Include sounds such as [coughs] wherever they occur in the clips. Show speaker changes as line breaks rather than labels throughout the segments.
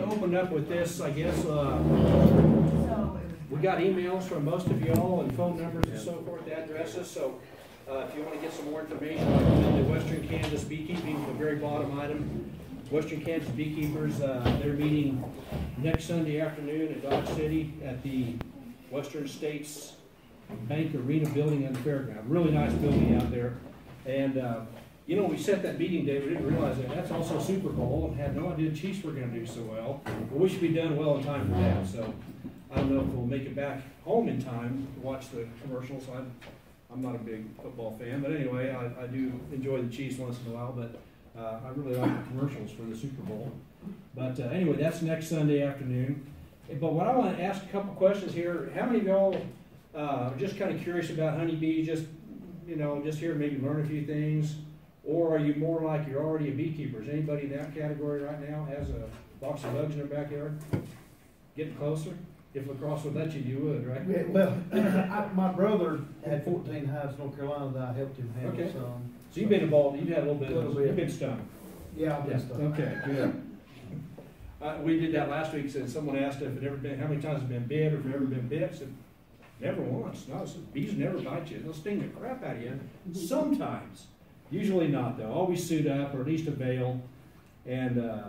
to open up with this, I guess, uh, we got emails from most of y'all and phone numbers and so forth, addresses, so, uh, if you wanna get some more information, recommend the Western Kansas Beekeeping, the very bottom item. Western Kansas Beekeepers, uh, they're meeting next Sunday afternoon in Dodge City at the Western States Bank Arena Building on the fairground. Really nice building out there. And, uh, you know, we set that meeting date, we didn't realize that that's also Super Bowl, and had no idea the Chiefs were gonna do so well. But we should be done well in time for that, so I don't know if we'll make it back home in time to watch the commercials. I'm, I'm not a big football fan, but anyway, I, I do enjoy the Chiefs once in a while, but, uh, I really like the commercials for the Super Bowl. But, uh, anyway, that's next Sunday afternoon. But what I wanna ask a couple questions here, how many of y'all, uh, are just kinda curious about honeybees, just, you know, just here maybe learn a few things? Or are you more like you're already a beekeeper? Is anybody in that category right now has a box of bugs in their backyard? Getting closer? If lacrosse would let you, you would, right?
Yeah, well, [clears throat] I, my brother had fourteen hives in North Carolina that I helped him
Okay.
handle some.
So you've been involved, you've had a little bit, A
Little
of
bit.
you've been stung.
Yeah, I've
Yeah,
been stuck.
okay, good. [laughs] Uh, we did that last week, said someone asked if it ever been, how many times it been bit, or if it ever been bit, I said, never once, no, said, bees never bite you, they'll sting the crap out of you, [laughs] sometimes. Usually not though, always suit up, or at least a veil, and, uh,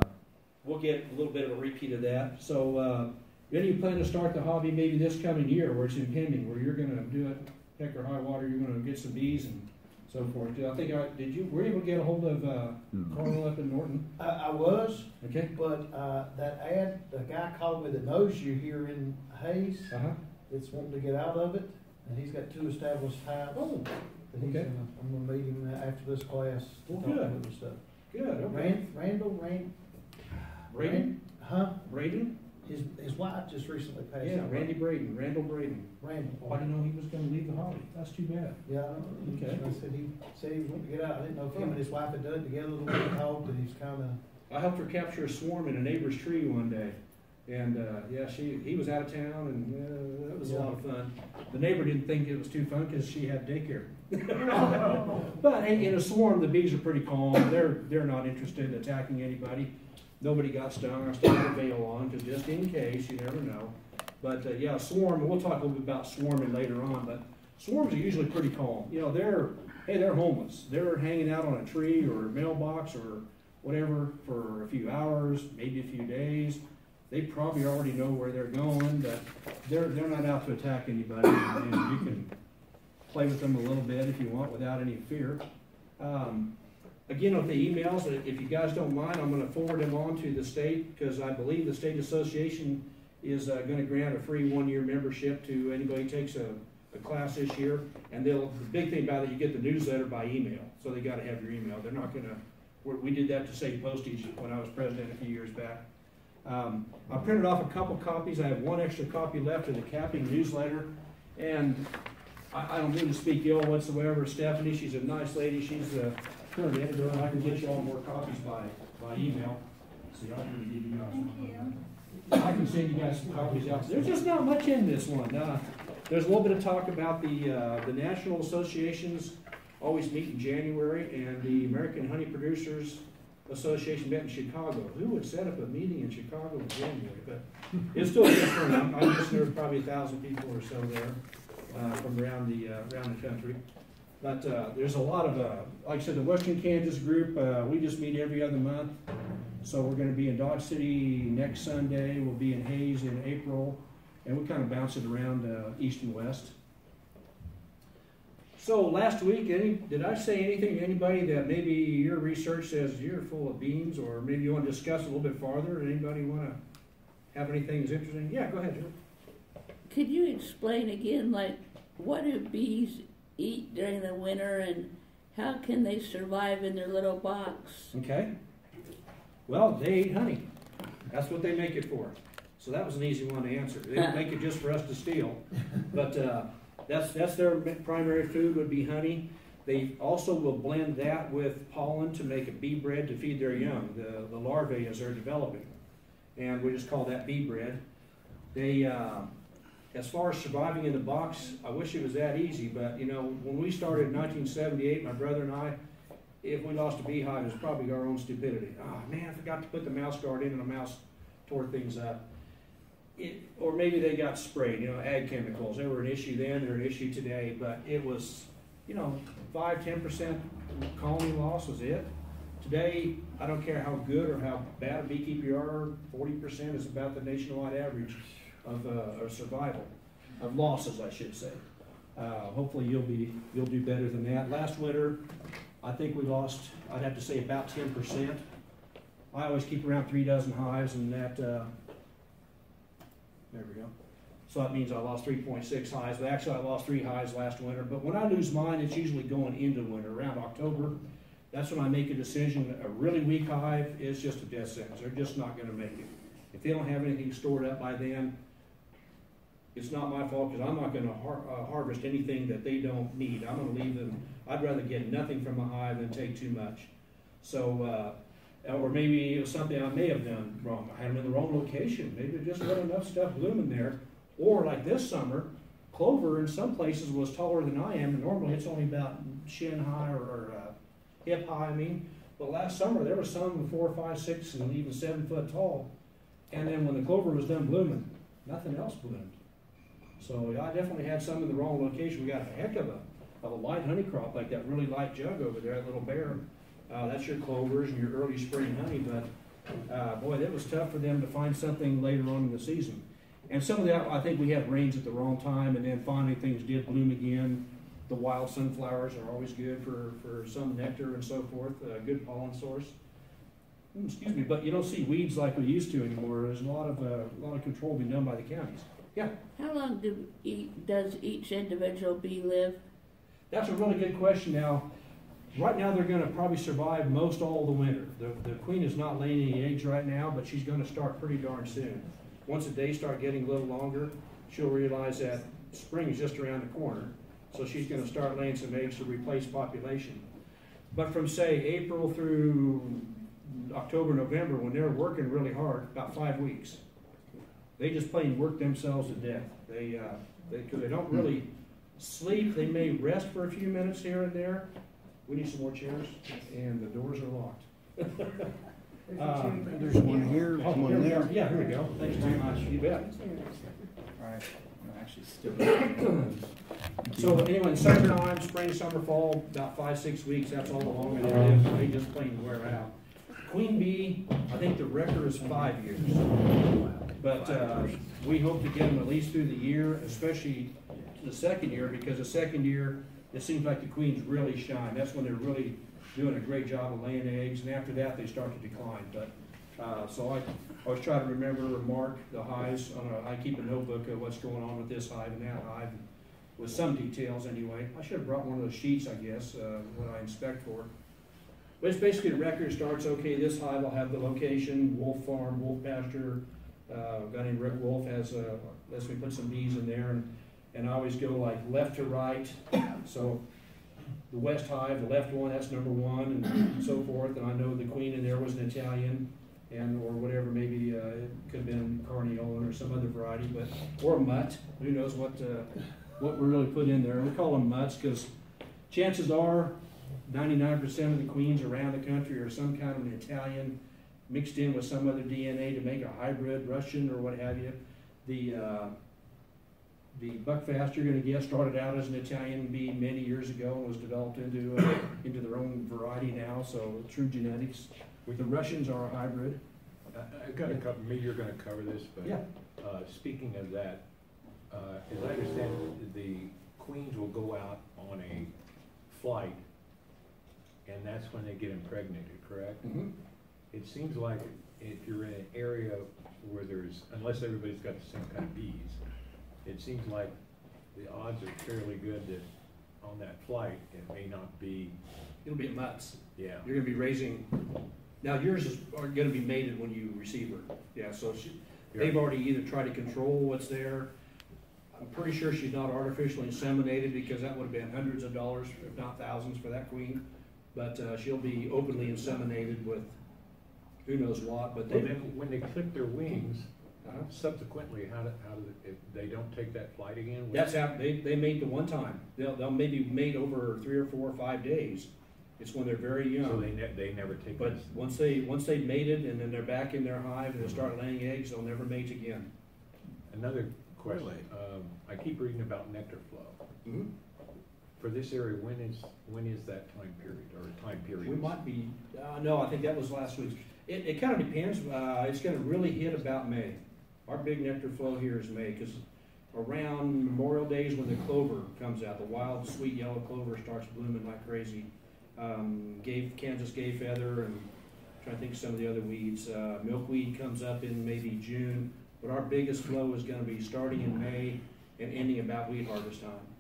we'll get a little bit of a repeat of that, so, uh, then you plan to start the hobby maybe this coming year, where it's impending, where you're gonna do it, heck or high water, you're gonna get some bees and so forth. I think I, did you, were you able to get a hold of, uh, Carl up in Norton?
I, I was,
Okay.
but, uh, that ad, the guy called me that knows you here in Hays,
Uh-huh.
that's wanting to get out of it, and he's got two established hives.
Oh,
that he's
okay.
gonna, I'm gonna meet him after this class. to
Well,
talk
good.
stuff.
good, okay.
Rand, Randall, Rand,
Braden?
huh?
Braden?
His, his wife just recently passed.
Yeah,
away.
Randy Braden, Randall Braden.
Randall.
I didn't know he was gonna leave the hobby. That's too bad.
Yeah, I don't know.
Okay.
I said he, said he wanting to get out. I didn't know if him and his wife had done it together, a little bit talked, and he's kinda,
I helped her capture a swarm in a neighbor's tree one day. And, uh, yeah, she, he was out of town and, uh, that was a lot of fun. The neighbor didn't think it was too fun because she had daycare. [laughs] But in, a swarm, the bees are pretty calm. They're, they're not interested in attacking anybody. Nobody got stung. I still had a veil on, because just in case, you never know. But, uh, yeah, swarm, we'll talk a little bit about swarming later on, but swarms are usually pretty calm. You know, they're, hey, they're homeless. They're hanging out on a tree or a mailbox or whatever for a few hours, maybe a few days. They probably already know where they're going, but they're, they're not out to attack anybody, and you can play with them a little bit if you want without any fear. Um, Again, with the emails, if you guys don't mind, I'm gonna forward them on to the state, because I believe the state association is uh, gonna grant a free one-year membership to anybody who takes a, a class this year. And they'll, the big thing about it, you get the newsletter by email, so they gotta have your email. They're not gonna, we, we did that to save postage when I was president a few years back. Um, I printed off a couple copies, I have one extra copy left of the capping newsletter. And I, I don't mean to speak ill whatsoever, Stephanie, she's a nice lady, she's the current editor, and I can get you all more copies by, by email. See, I can give you guys one. I can send you guys some copies out, there's just not much in this one, uh, there's a little bit of talk about the, uh, the national associations always meet in January, and the American Honey Producers Association met in Chicago. Who would set up a meeting in Chicago in January, but it's still good turnout, I guess there's probably a thousand people or so there, uh, from around the, uh, around the country. But, uh, there's a lot of, uh, like I said, the Western Kansas group, uh, we just meet every other month. So we're gonna be in Dodge City next Sunday, we'll be in Hays in April, and we kind of bounce it around, east and west. So last week, any, did I say anything to anybody that maybe your research says you're full of beans, or maybe you wanna discuss a little bit farther? Anybody wanna have anything that's interesting? Yeah, go ahead, Joe.
Could you explain again, like, what do bees eat during the winter and how can they survive in their little box?
Okay. Well, they eat honey. That's what they make it for. So that was an easy one to answer. They don't make it just for us to steal. But uh, that's, that's their primary food would be honey. They also will blend that with pollen to make a bee bread to feed their young, the, the larvae as they're developing. And we just call that bee bread. They, uh, as far as surviving in the box, I wish it was that easy, but you know, when we started in 1978, my brother and I, if we lost a beehive, it was probably our own stupidity. Oh man, I forgot to put the mouse guard in and a mouse tore things up. It, or maybe they got sprayed, you know, ag chemicals. They were an issue then, they're an issue today, but it was, you know, five, ten percent colony loss was it. Today, I don't care how good or how bad a beekeeper you are, forty percent is about the nationwide average of, uh, survival, of losses, I should say. Uh, hopefully you'll be, you'll do better than that. Last winter, I think we lost, I'd have to say about ten percent. I always keep around three dozen hives and that, uh, there we go. So that means I lost three point six hives, but actually I lost three hives last winter. But when I lose mine, it's usually going into winter, around October. That's when I make a decision. A really weak hive is just a death sentence. They're just not gonna make it. If they don't have anything stored up by then, it's not my fault, because I'm not gonna har- uh, harvest anything that they don't need. I'm gonna leave them, I'd rather get nothing from a hive than take too much. So, uh, or maybe it was something I may have done wrong. I had them in the wrong location. Maybe just wasn't enough stuff blooming there. Or like this summer, clover in some places was taller than I am, and normally it's only about shin high or, or uh, hip high, I mean. But last summer, there was some four, five, six, and even seven foot tall. And then when the clover was done blooming, nothing else bloomed. So I definitely had some in the wrong location. We got a heck of a, of a light honey crop, like that really light jug over there, that little bear. Uh, that's your clovers and your early spring honey, but, uh, boy, that was tough for them to find something later on in the season. And some of that, I think we had rains at the wrong time, and then finally things did bloom again. The wild sunflowers are always good for, for some nectar and so forth, a good pollen source. Hmm, Excuse me, but you don't see weeds like we used to anymore. There's a lot of, uh, a lot of control being done by the counties.
How long do e- does each individual bee live?
That's a really good question. Now, right now, they're gonna probably survive most all the winter. The, the queen is not laying any eggs right now, but she's gonna start pretty darn soon. Once the days start getting a little longer, she'll realize that spring is just around the corner. So she's gonna start laying some eggs to replace population. But from, say, April through October, November, when they're working really hard, about five weeks, they just plain work themselves to death. They, uh, they, cause they don't really sleep, they may rest for a few minutes here and there. We need some more chairs, and the doors are locked. Uh,
There's one here,
Oh,
one
here
there.
Yeah, here we go. Thanks very much. You bet.
Right, no, actually still.
So anyway, in summertime, spring, summer, fall, about five, six weeks, that's all the longer they live. They just plain wear out. Queen bee, I think the record is five years. But, uh, we hope to get them at least through the year, especially the second year, because the second year, it seems like the queens really shine. That's when they're really doing a great job of laying eggs, and after that, they start to decline. But, uh, so I, always try to remember mark the hives a, I keep a notebook of what's going on with this hive and that hive, with some details anyway. I should have brought one of those sheets, I guess, uh, what I inspect for. But it's basically the record starts, okay, this hive will have the location, wolf farm, wolf pasture, uh, a guy named Rick Wolf has, uh, lets me put some bees in there, and, and I always go like left to right, so the west hive, the left one, that's number one, and so forth, and I know the queen in there was an Italian, and, or whatever, maybe, uh, it could have been Carniola or some other variety, but, or mutt, who knows what, uh, what we really put in there, we call them mutts, because chances are, ninety-nine percent of the queens around the country are some kind of an Italian, mixed in with some other DNA to make a hybrid Russian or what have you. The, uh, the buckfast, you're gonna guess, started out as an Italian bee many years ago and was developed into, uh, into their own variety now, so true genetics. The Russians are a hybrid.
I- I've got a couple, maybe you're gonna cover this, but,
Yeah.
uh, speaking of that, uh, as I understand, it, the queens will go out on a flight, and that's when they get impregnated, correct?
Mhm.
It seems like if you're in an area where there's, unless everybody's got the same kind of bees, it seems like the odds are fairly good that on that flight, it may not be,
It'll be mutts.
yeah.
You're gonna be raising, now yours is, are gonna be mated when you receive her. Yeah, so she, they've already either tried to control what's there. I'm pretty sure she's not artificially inseminated because that would have been hundreds of dollars, if not thousands, for that queen. But, uh, she'll be openly inseminated with who knows what, but
Well, then, when they clip their wings,
uh-huh.
subsequently, how do, how do, if they don't take that flight again?
That's how, they, they mate the one time. They'll, they'll maybe mate over three or four or five days. It's when they're very young.
So
young.
they ne- they never take
But
this.
once they, once they've mated and then they're back in their hive and they start laying eggs, they'll never mate again.
Another question,
Really?
um, I keep reading about nectar flow. For this area, when is, when is that time period, or time period?
We might be, uh, no, I think that was last week. It, it kind of depends, uh, it's gonna really hit about May. Our big nectar flow here is May, cause around Memorial Days when the clover comes out, the wild sweet yellow clover starts blooming like crazy. Um, gay, Kansas gay feather and trying to think some of the other weeds. Uh, milkweed comes up in maybe June, but our biggest flow is gonna be starting in May and ending about wheat harvest time.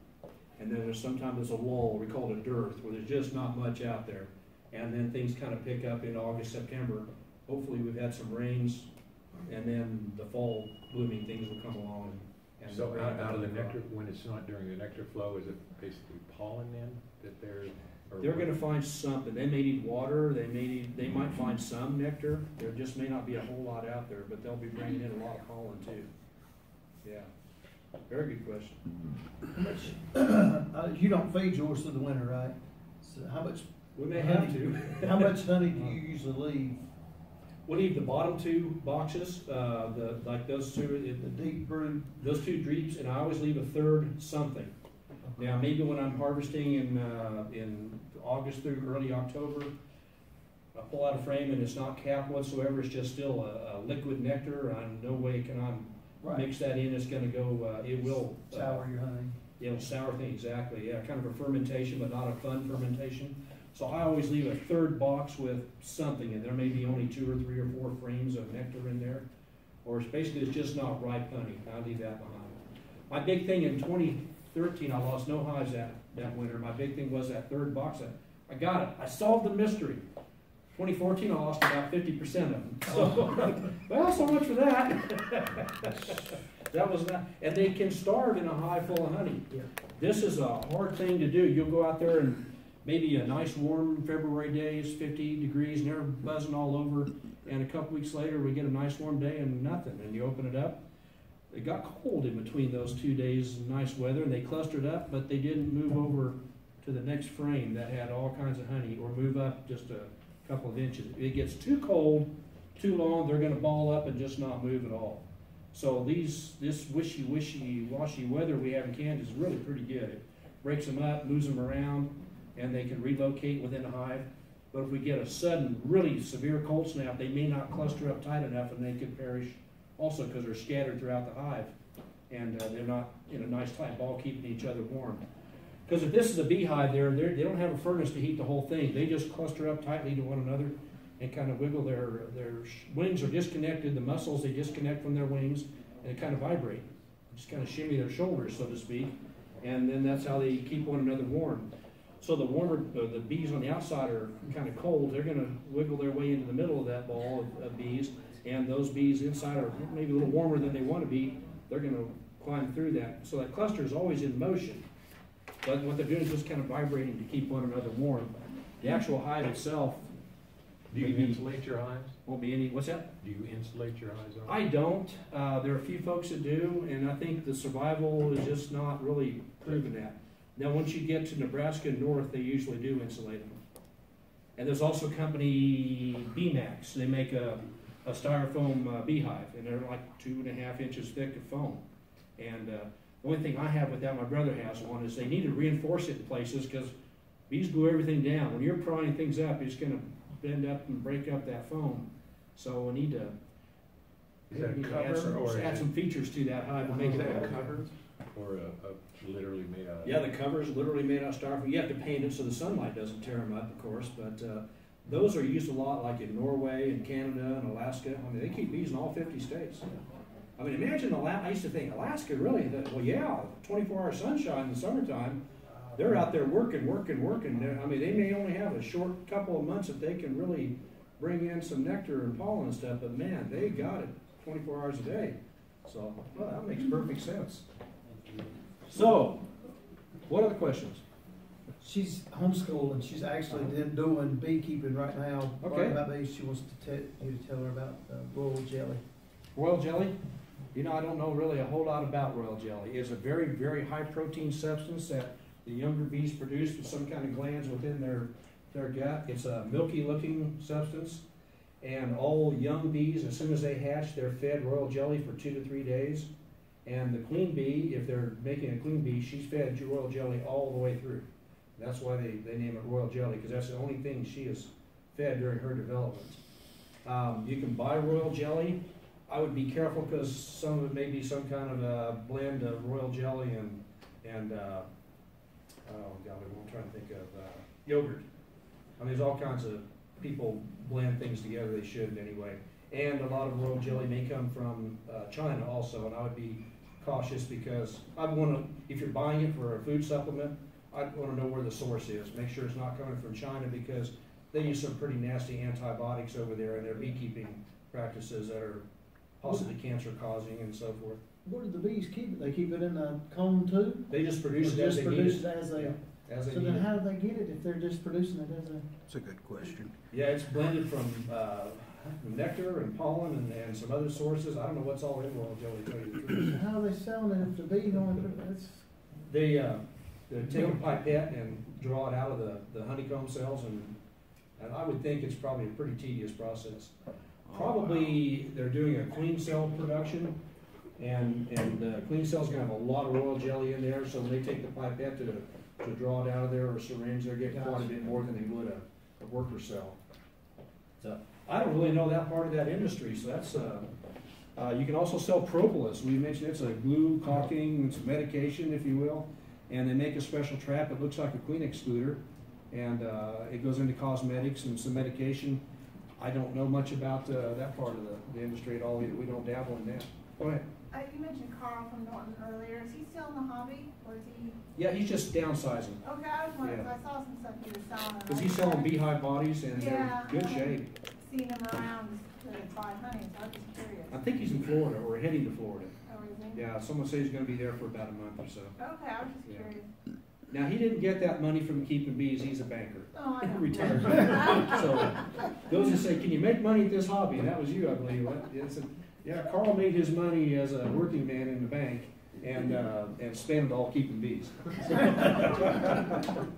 And then there's sometimes there's a lull, we call it a dearth, where there's just not much out there. And then things kind of pick up in August, September. Hopefully, we've had some rains, and then the fall blooming things will come along and. and
So out, out of the nectar, when it's not during the nectar flow, is it basically pollen then, that they're?
They're gonna find something, they may need water, they may need, they might find some nectar, there just may not be a whole lot out there, but they'll be bringing in a lot of pollen too. Yeah, very good question.
How much, [clears throat] uh, you don't feed yours through the winter, right? So how much,
We may have to. [laughs]
how much honey do you [laughs] usually leave?
We'll leave the bottom two boxes, uh, the, like those two, it-
The deep brood?
those two dreeps, and I always leave a third something. Now, maybe when I'm harvesting in, uh, in August through early October, I pull out a frame and it's not capped whatsoever, it's just still a, a liquid nectar, I no way can I
Right.
mix that in, it's gonna go, uh, it will. uh,
Sour your honey?
It'll sour thing, exactly, yeah, kind of a fermentation, but not a fun fermentation. So I always leave a third box with something, and there may be only two or three or four frames of nectar in there. Or it's basically, it's just not ripe honey, I leave that behind. My big thing in twenty thirteen, I lost no hives that, that winter, my big thing was that third box, I, I got it, I solved the mystery. Twenty fourteen, I lost about fifty percent of them, oh. [laughs] so, well, so much for that. [laughs] That was not, and they can starve in a hive full of honey.
Yeah.
This is a hard thing to do. You'll go out there and maybe a nice warm February day is fifty degrees and they're buzzing all over. And a couple weeks later, we get a nice warm day and nothing. And you open it up. It got cold in between those two days of nice weather and they clustered up, but they didn't move over to the next frame that had all kinds of honey or move up just a couple of inches. If it gets too cold, too long, they're gonna ball up and just not move at all. So these, this wishy-wishy, washy weather we have in Kansas is really pretty good. It breaks them up, moves them around, and they can relocate within a hive. But if we get a sudden, really severe cold snap, they may not cluster up tight enough and they could perish also because they're scattered throughout the hive. And uh, they're not in a nice tight ball keeping each other warm. Because if this is a beehive, they're, they're, don't have a furnace to heat the whole thing. They just cluster up tightly to one another and kind of wiggle their, their wings are disconnected, the muscles, they disconnect from their wings, and they kind of vibrate. Just kind of shimmy their shoulders, so to speak, and then that's how they keep one another warm. So the warmer, uh, the bees on the outside are kind of cold, they're gonna wiggle their way into the middle of that ball of, of bees, and those bees inside are maybe a little warmer than they wanna be, they're gonna climb through that. So that cluster is always in motion, but what they're doing is just kind of vibrating to keep one another warm. The actual hive itself
Do you
maybe-
insulate your hives?
won't be any, what's that?
Do you insulate your hives?
I don't. Uh, there are a few folks that do, and I think the survival is just not really proven that. Now, once you get to Nebraska north, they usually do insulate them. And there's also a company, Beemax. They make a, a styrofoam uh, beehive, and they're like two and a half inches thick of foam. And uh, the only thing I have with that, my brother has one, is they need to reinforce it in places because bees glue everything down. When you're prying things up, it's going to bend up and break up that foam. So we need to
Is that a
we need to add some- Add some features to that hive to make
Is
it
that a cover or a, a literally made out of?
Yeah, the cover is literally made out of styrofoam. You have to paint it so the sunlight doesn't tear them up, of course, but, uh, those are used a lot like in Norway and Canada and Alaska. I mean, they keep bees in all fifty states. I mean, imagine Ala, I used to think Alaska really, that, well, yeah, twenty-four hour sunshine in the summertime. They're out there working, working, working. They're- I mean, they may only have a short couple of months that they can really bring in some nectar and pollen and stuff, but man, they got it twenty-four hours a day. So, well, that makes perfect sense. So, what other questions?
She's homeschooled and she's actually then doing beekeeping right now.
Okay.
About bees, she wants to tell, you to tell her about uh, royal jelly.
Royal jelly? You know, I don't know really a whole lot about royal jelly. It's a very, very high protein substance that the younger bees produce with some kind of glands within their their gut. It's a milky looking substance. And all young bees, as soon as they hatch, they're fed royal jelly for two to three days. And the queen bee, if they're making a queen bee, she's fed royal jelly all the way through. That's why they, they name it royal jelly, because that's the only thing she is fed during her development. Um, you can buy royal jelly. I would be careful because some of it may be some kind of a blend of royal jelly and, and, uh, oh God, I'm trying to think of, uh, yogurt. I mean, there's all kinds of people blend things together, they shouldn't anyway. And a lot of royal jelly may come from, uh, China also, and I would be cautious because I'd wanna, if you're buying it for a food supplement, I'd wanna know where the source is, make sure it's not coming from China because they use some pretty nasty antibiotics over there in their beekeeping practices that are possibly cancer causing and so forth.
Where do the bees keep it? They keep it in a cone too?
They just produce
Or
it as
just
they need
produce
it.
it as they,
Yeah, As they
so
need
then
it.
how do they get it if they're just producing it as a?
That's a good question.
Yeah, it's blended from, uh, nectar and pollen and, and some other sources. I don't know what's all in royal jelly, to tell you the truth. [coughs]
How are they selling it if the bees only, that's,
They, uh, they take a pipette and draw it out of the, the honeycomb cells and, and I would think it's probably a pretty tedious process. Probably they're doing a queen cell production and, and the queen cell's gonna have a lot of royal jelly in there, so when they take the pipette to, to draw it out of there or syringe, they're getting quite a bit more than they would a, a worker cell. So, I don't really know that part of that industry, so that's, uh, uh, you can also sell propolis. We mentioned it's a glue caulking, it's a medication, if you will. And they make a special trap It looks like a queen excluder. And, uh, it goes into cosmetics and some medication. I don't know much about, uh, that part of the, the industry at all. We we don't dabble in that. Go ahead.
Uh, you mentioned Carl from Norton earlier. Is he still in the hobby, or is he?
Yeah, he's just downsizing.
Okay, I was wondering,
Yeah.
'cause I saw some stuff he was selling.
Cause he's selling beehive bodies and they're
Yeah.
in good shape.
Seen him around to buy honey, so I was just curious.
I think he's in Florida or heading to Florida.
Oh, is he?
Yeah, someone says he's gonna be there for about a month or so.
Okay, I was just
Yeah.
curious.
Now, he didn't get that money from keeping bees. He's a banker.
Oh, I [laughs] know.
Retired. [laughs] So, those who say, can you make money at this hobby? And that was you, I believe. A, yeah, Carl made his money as a working man in the bank and, uh, and spent it all keeping bees. [laughs]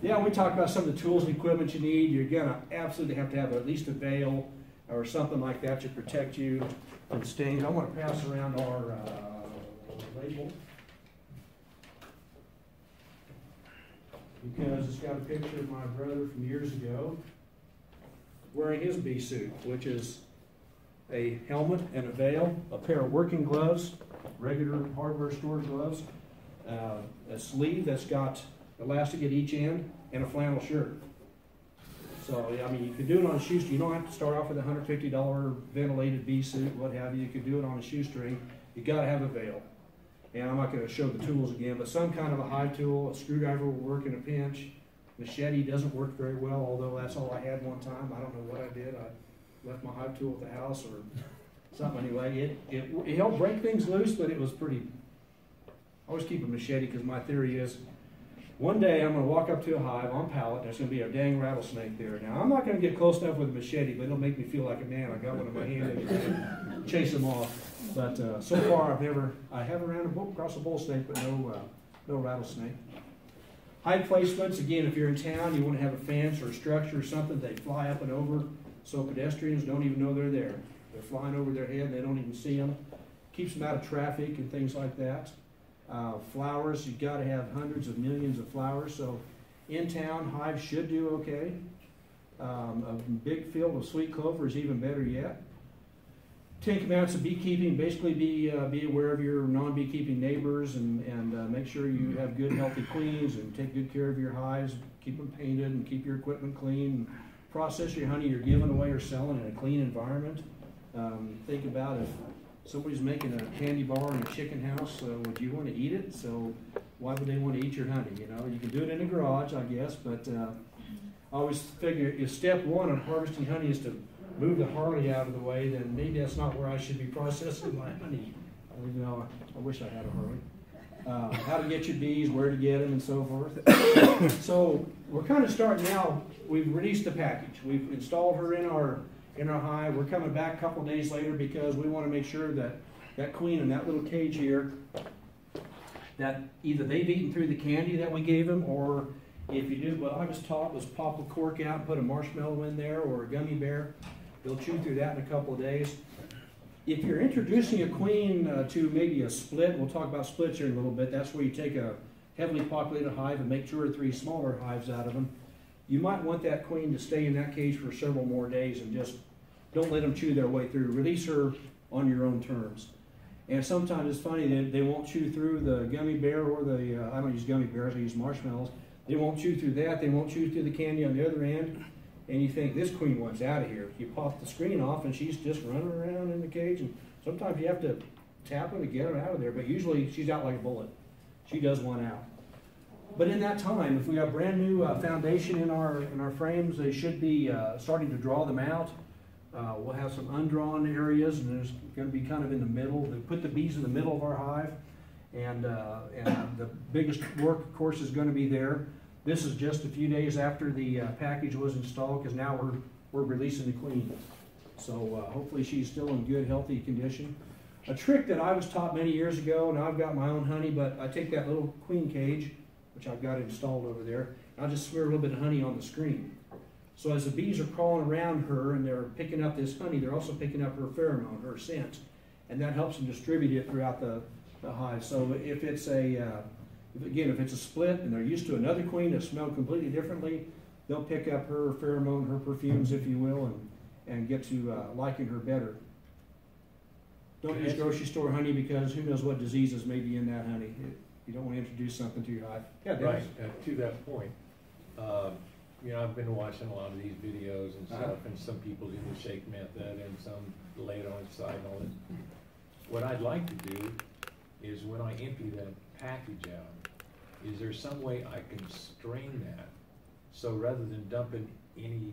Yeah, we talked about some of the tools and equipment you need. You're gonna absolutely have to have at least a veil or something like that to protect you from stings. I wanna pass around our, uh, label. Because it's got a picture of my brother from years ago wearing his bee suit, which is a helmet and a veil, a pair of working gloves, regular hardware store gloves, uh, a sleeve that's got elastic at each end, and a flannel shirt. So, I mean, you could do it on a shoestring. You don't have to start off with a hundred fifty dollar ventilated bee suit, what have you. You could do it on a shoestring. You gotta have a veil. And I'm not gonna show the tools again, but some kind of a hive tool, a screwdriver will work in a pinch. Machete doesn't work very well, although that's all I had one time. I don't know what I did. I left my hive tool at the house or something anyway. It, it, it helped break things loose, but it was pretty, I always keep a machete because my theory is one day I'm going to walk up to a hive on pallet. and There's going to be a dang rattlesnake there. Now I'm not going to get close enough with a machete, but it'll make me feel like a man. I got one in my hand and chase them off. But uh, so far I've never, I have ran across a bull snake, but no, uh, no rattlesnake. Hive placements, again, if you're in town, you want to have a fence or a structure or something, they fly up and over, so pedestrians don't even know they're there. They're flying over their head, and they don't even see them. Keeps them out of traffic and things like that. Uh, flowers, you've gotta have hundreds of millions of flowers, so in town, hives should do okay. Um, a big field of sweet clover is even better yet. Ten commandments of beekeeping, basically be, uh, be aware of your non-beekeeping neighbors and, and, uh, make sure you have good healthy queens and take good care of your hives, keep them painted and keep your equipment clean. Process your honey you're giving away or selling in a clean environment. Um, think about if somebody's making a candy bar in a chicken house, uh, would you wanna eat it? So why would they wanna eat your honey, you know? You can do it in a garage, I guess, but, uh, I always figure if step one on harvesting honey is to move the Harley out of the way, then maybe that's not where I should be processing my honey. You know, I wish I had a Harley. Uh, how to get your bees, where to get them, and so forth. [coughs] so we're kind of starting now. We've released the package. We've installed her in our in our hive. We're coming back a couple days later because we want to make sure that that queen in that little cage here, that either they've eaten through the candy that we gave them, or If you do what I was taught was pop the cork out and put a marshmallow in there or a gummy bear, they'll chew through that in a couple of days. If you're introducing a queen uh, to maybe a split, we'll talk about splits here in a little bit. That's where you take a heavily populated hive and make two or three smaller hives out of them. You might want that queen to stay in that cage for several more days and just don't let them chew their way through. Release her on your own terms. And sometimes it's funny that they won't chew through the gummy bear or the uh, I don't use gummy bears, I use marshmallows. They won't chew through that. They won't chew through the candy on the other end. And you think this queen wants out of here. You pop the screen off and she's just running around in the cage. And sometimes you have to tap her to get her out of there. But usually she's out like a bullet. She does want out. But in that time, if we have brand new uh, foundation in our in our frames, they should be uh, starting to draw them out. Uh, we'll have some undrawn areas, and there's going to be kind of in the middle. They put the bees in the middle of our hive, and uh, and the biggest work, of course, is going to be there. This is just a few days after the uh, package was installed, because now we're we're releasing the queen. So uh, hopefully she's still in good, healthy condition. A trick that I was taught many years ago, and I've got my own honey, but I take that little queen cage, which I've got installed over there, and I'll just smear a little bit of honey on the screen. So as the bees are crawling around her and they're picking up this honey, they're also picking up her pheromone, her scent, and that helps them distribute it throughout the, the hive. So if it's a, uh, if, again, if it's a split and they're used to another queen that smell completely differently, they'll pick up her pheromone, her perfumes, if you will, and, and get to uh, liking her better. Don't use grocery store honey because who knows what diseases may be in that honey. It- You don't want to introduce something to your hive. Yeah, Dennis?
Right, uh, to that point, uh, you know, I've been watching a lot of these videos and
Uh-huh.
stuff, and some people do the shake method and some lay it on its side and all that. What I'd like to do is when I empty that package out, is there some way I can strain that? So rather than dumping any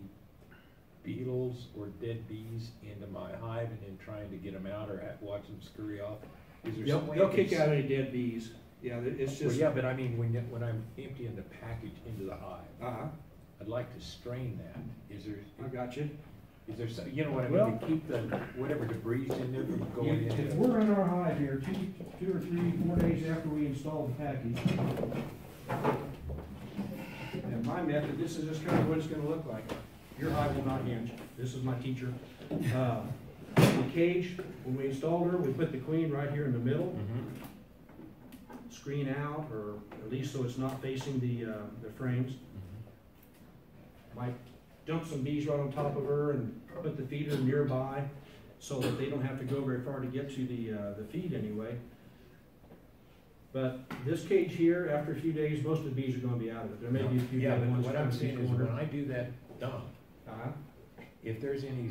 beetles or dead bees into my hive and then trying to get them out or watch them scurry off, is there
They'll,
some way?
they'll kick out any dead bees. Yeah, it's
Well,
just.
yeah, but I mean, when, when I'm emptying the package into the hive,
Uh-huh,
I'd like to strain that. Is there,
I got you.
is there, some- you know what I
Well-
mean, to keep the, whatever debris in there from going
You- If
into?
we're in our hive here, two, two or three, four days after we install the package, and my method, this is just kind of what it's gonna look like. Your hive will not hinge. This is my teacher. Uh, The cage, when we installed her, we put the queen right here in the middle,
Mhm,
screen out, or at least so it's not facing the, uh, the frames.
mhm.
Might dump some bees right on top of her and put the feeder nearby so that they don't have to go very far to get to the, uh, the feed anyway. But this cage here, after a few days, most of the bees are gonna be out of it. There may be a few
Yeah, but
ones
what I'm saying is when. I do that dump,
Uh-huh.
if there's any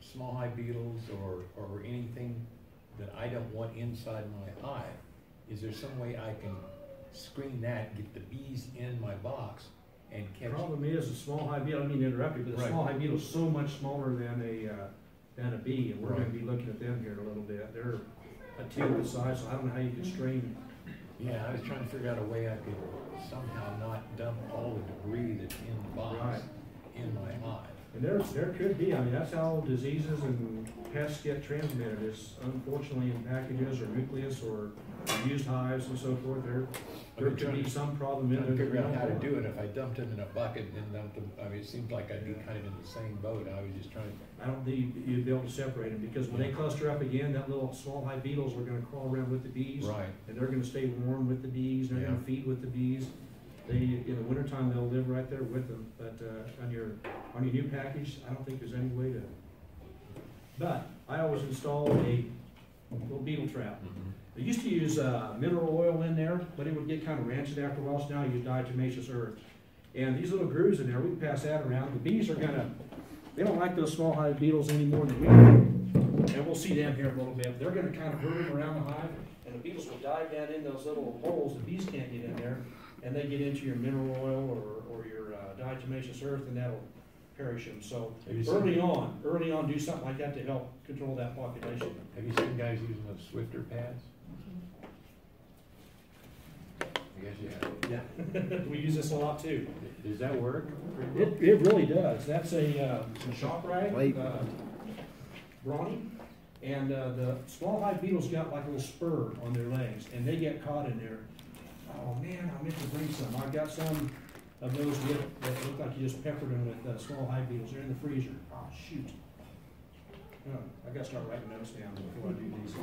small hive beetles or, or anything that I don't want inside my hive, is there some way I can screen that, get the bees in my box and catch?
Problem is, a small hive beetle, I don't mean to interrupt you, but a
Right.
small hive beetle is so much smaller than a, uh, than a bee, and we're gonna
Right.
be looking at them here in a little bit. They're a tenth the size, so I don't know how you can strain.
Yeah, I was trying to figure out a way I could somehow not dump all the debris that's in the box
Right.
in my hive.
And there's, there could be, I mean, that's how diseases and pests get transmitted, is unfortunately in packages or nucleus or used hives and so forth, there, there could be some problem in there.
to figure out how to do it, if I dumped them in a bucket and dumped them, I mean, it seems like I'd be kind of in the same boat, I was just trying,
I don't think you'd be able to separate them, because when they cluster up again, that little small hive beetles are gonna crawl around with the bees.
right,
And they're gonna stay warm with the bees, and they're gonna feed with the bees. They, in the wintertime, they'll live right there with them, but, uh, on your, on your new package, I don't think there's any way to. But, I always install a little beetle trap. I used to use, uh, mineral oil in there, but it would get kind of rancid after a while, so now I use diatomaceous earth. And these little grooves in there, we can pass that around, the bees are gonna, they don't like those small hive beetles any more than we do. And we'll see them here in a little bit, they're gonna kind of herd around the hive, and the beetles will dive down in those little holes, the bees can't get in there, and they get into your mineral oil or, or your uh, diatomaceous earth, and that'll perish them, so
Have seen-
early on, early on, do something like that to help control that population.
have you seen guys using those Swiffer pads? I guess you have.
Yeah. [laughs] We use this a lot too.
Does that work?
It, it really does. That's a, uh, a shop rag, uh, brawny. And, uh, the small hive beetles got like a little spur on their legs and they get caught in there. Oh man, I meant to bring some. I've got some of those that, that look like you just peppered them with, uh, small hive beetles, they're in the freezer, oh, shoot. Oh, I gotta start writing notes down before I do these.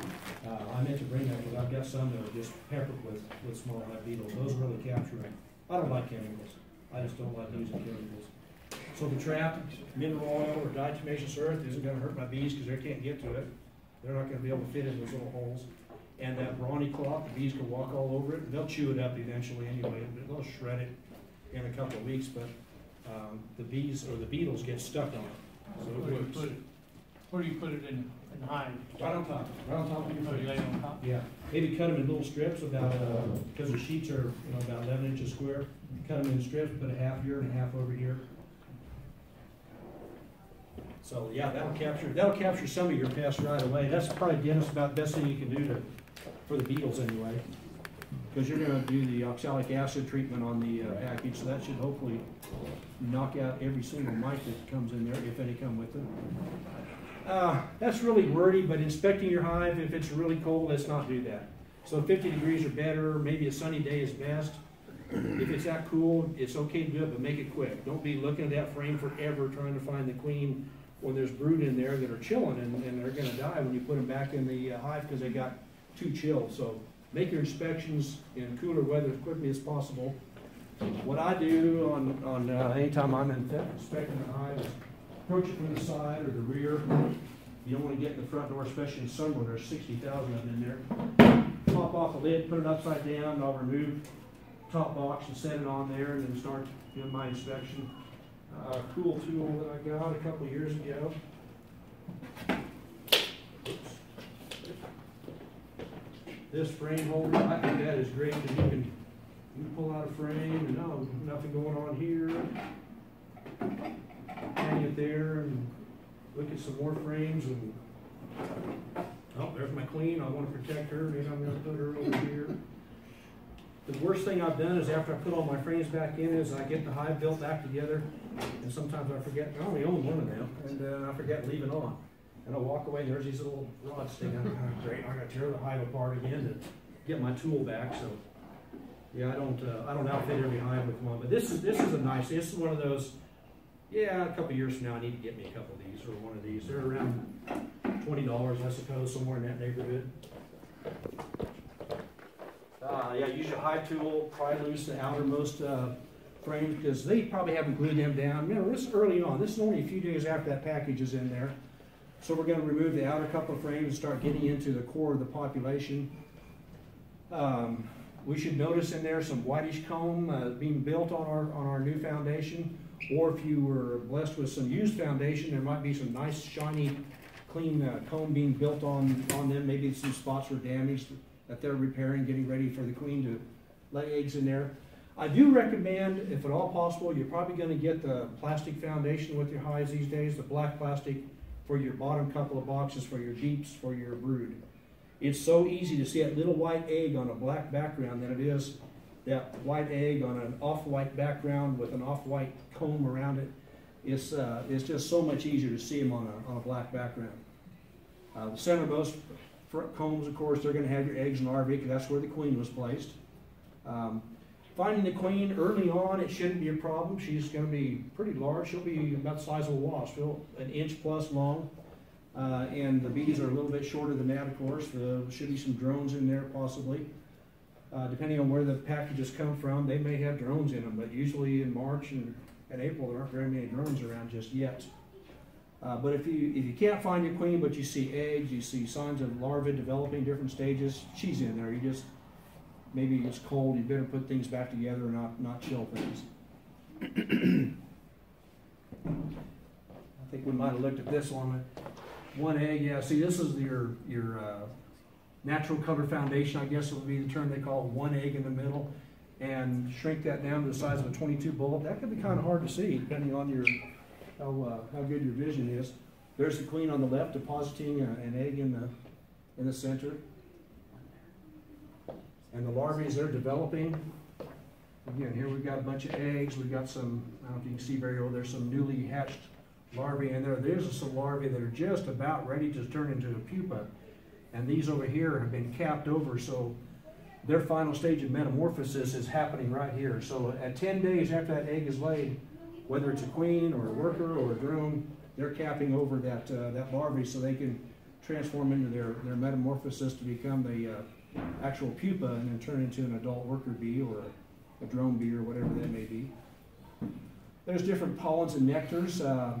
Uh, I meant to bring that, because I've got some that are just peppered with, with small hive beetles, those really capture them. I don't like chemicals, I just don't like using chemicals. So the trap, mineral oil or diatomaceous earth isn't gonna hurt my bees, because they can't get to it. They're not gonna be able to fit in those little holes. And that brawny cloth, the bees can walk all over it, And they'll chew it up eventually anyway, they'll shred it in a couple of weeks, but, um, the bees or the beetles get stuck on it. So
Where
it
do you put it, where do you put it in, in the hive?
Right on top, right on top of your
Oh, you lay it on top?
Yeah, maybe cut them in little strips about, uh, because the sheets are, you know, about eleven inches square. Cut them in strips, put a half here and a half over here. So, yeah, that'll capture, that'll capture some of your pests right away. That's probably, Dennis, about the best thing you can do to, for the beetles anyway. Because you're gonna do the oxalic acid treatment on the uh, package, so that should hopefully knock out every single mite that comes in there, if any come with it. Uh, that's really wordy, but inspecting your hive, if it's really cold, let's not do that. So fifty degrees or better, maybe a sunny day is best. If it's that cool, it's okay to do it, but make it quick. Don't be looking at that frame forever trying to find the queen when there's brood in there that are chilling and, and they're gonna die when you put them back in the uh, hive because they got too chilled. So make your inspections in cooler weather as quickly as possible. What I do on, on, uh, anytime I'm in- inspecting the hive is approach it from the side or the rear. You don't wanna get in the front door, especially in summer when there's sixty thousand of them in there. Pop off the lid, put it upside down, and I'll remove top box and set it on there and then start doing my inspection. Uh, cool tool that I got a couple years ago. This frame holder, I think that is great because you can, you pull out a frame and oh, nothing going on here. Hang it there and look at some more frames and, oh, there's my queen, I wanna protect her, maybe I'm gonna put her over here. The worst thing I've done is after I put all my frames back in is I get the hive built back together, and sometimes I forget, I only own one of them, and then I forget leaving on. And I walk away, and there's these little rods sticking out, oh, [laughs] great, I gotta tear the hive apart again to get my tool back, so. Yeah, I don't, uh, I don't outfit every hive with one, but this is, this is a nice, this is one of those, yeah, a couple years from now, I need to get me a couple of these, or one of these, they're around twenty dollars, I suppose, somewhere in that neighborhood. Uh, yeah, use your hive tool, pry loose the outermost, uh, frames, because they probably haven't glued them down. Remember, this is early on, this is only a few days after that package is in there. So we're gonna remove the outer couple of frames and start getting into the core of the population. Um, we should notice in there some whitish comb, uh, being built on our, on our new foundation. Or if you were blessed with some used foundation, there might be some nice shiny, clean, uh, comb being built on, on them. Maybe some spots were damaged that they're repairing, getting ready for the queen to lay eggs in there. I do recommend, if at all possible, you're probably gonna get the plastic foundation with your hives these days, the black plastic for your bottom couple of boxes, for your deeps, for your brood. It's so easy to see that little white egg on a black background than it is that white egg on an off-white background with an off-white comb around it. It's, uh, it's just so much easier to see them on a, on a black background. Uh, the centermost combs, of course, they're gonna have your eggs and larvae, 'cause that's where the queen was placed. Um, finding the queen early on, it shouldn't be a problem. She's gonna be pretty large. She'll be about the size of a wasp, an inch plus long. Uh, and the bees are a little bit shorter than that, of course. There should be some drones in there possibly. Uh, depending on where the packages come from, they may have drones in them, but usually in March and, and April, there aren't very many drones around just yet. Uh, but if you, if you can't find your queen, but you see eggs, you see signs of larvae developing different stages, she's in there. You just, maybe it's cold, you better put things back together and not, not chill things. I think we might have looked at this one. One egg, yeah, see, this is your, your, uh, natural cover foundation, I guess it would be the term they call it, one egg in the middle. And shrink that down to the size of a twenty-two bullet. That could be kind of hard to see depending on your, how, uh, how good your vision is. There's the queen on the left depositing a- an egg in the, in the center. And the larvae, they're developing. Again, here we've got a bunch of eggs, we've got some, I don't know if you can see very well, there's some newly hatched larvae in there. There's some larvae that are just about ready to turn into a pupa. And these over here have been capped over, so their final stage of metamorphosis is happening right here. So at 10 days after that egg is laid, whether it's a queen or a worker or a drone, they're capping over that, uh, that larvae so they can transform into their, their metamorphosis to become the uh, actual pupa and then turn into an adult worker bee or a, drone bee or whatever that may be. There's different pollens and nectars. Uh,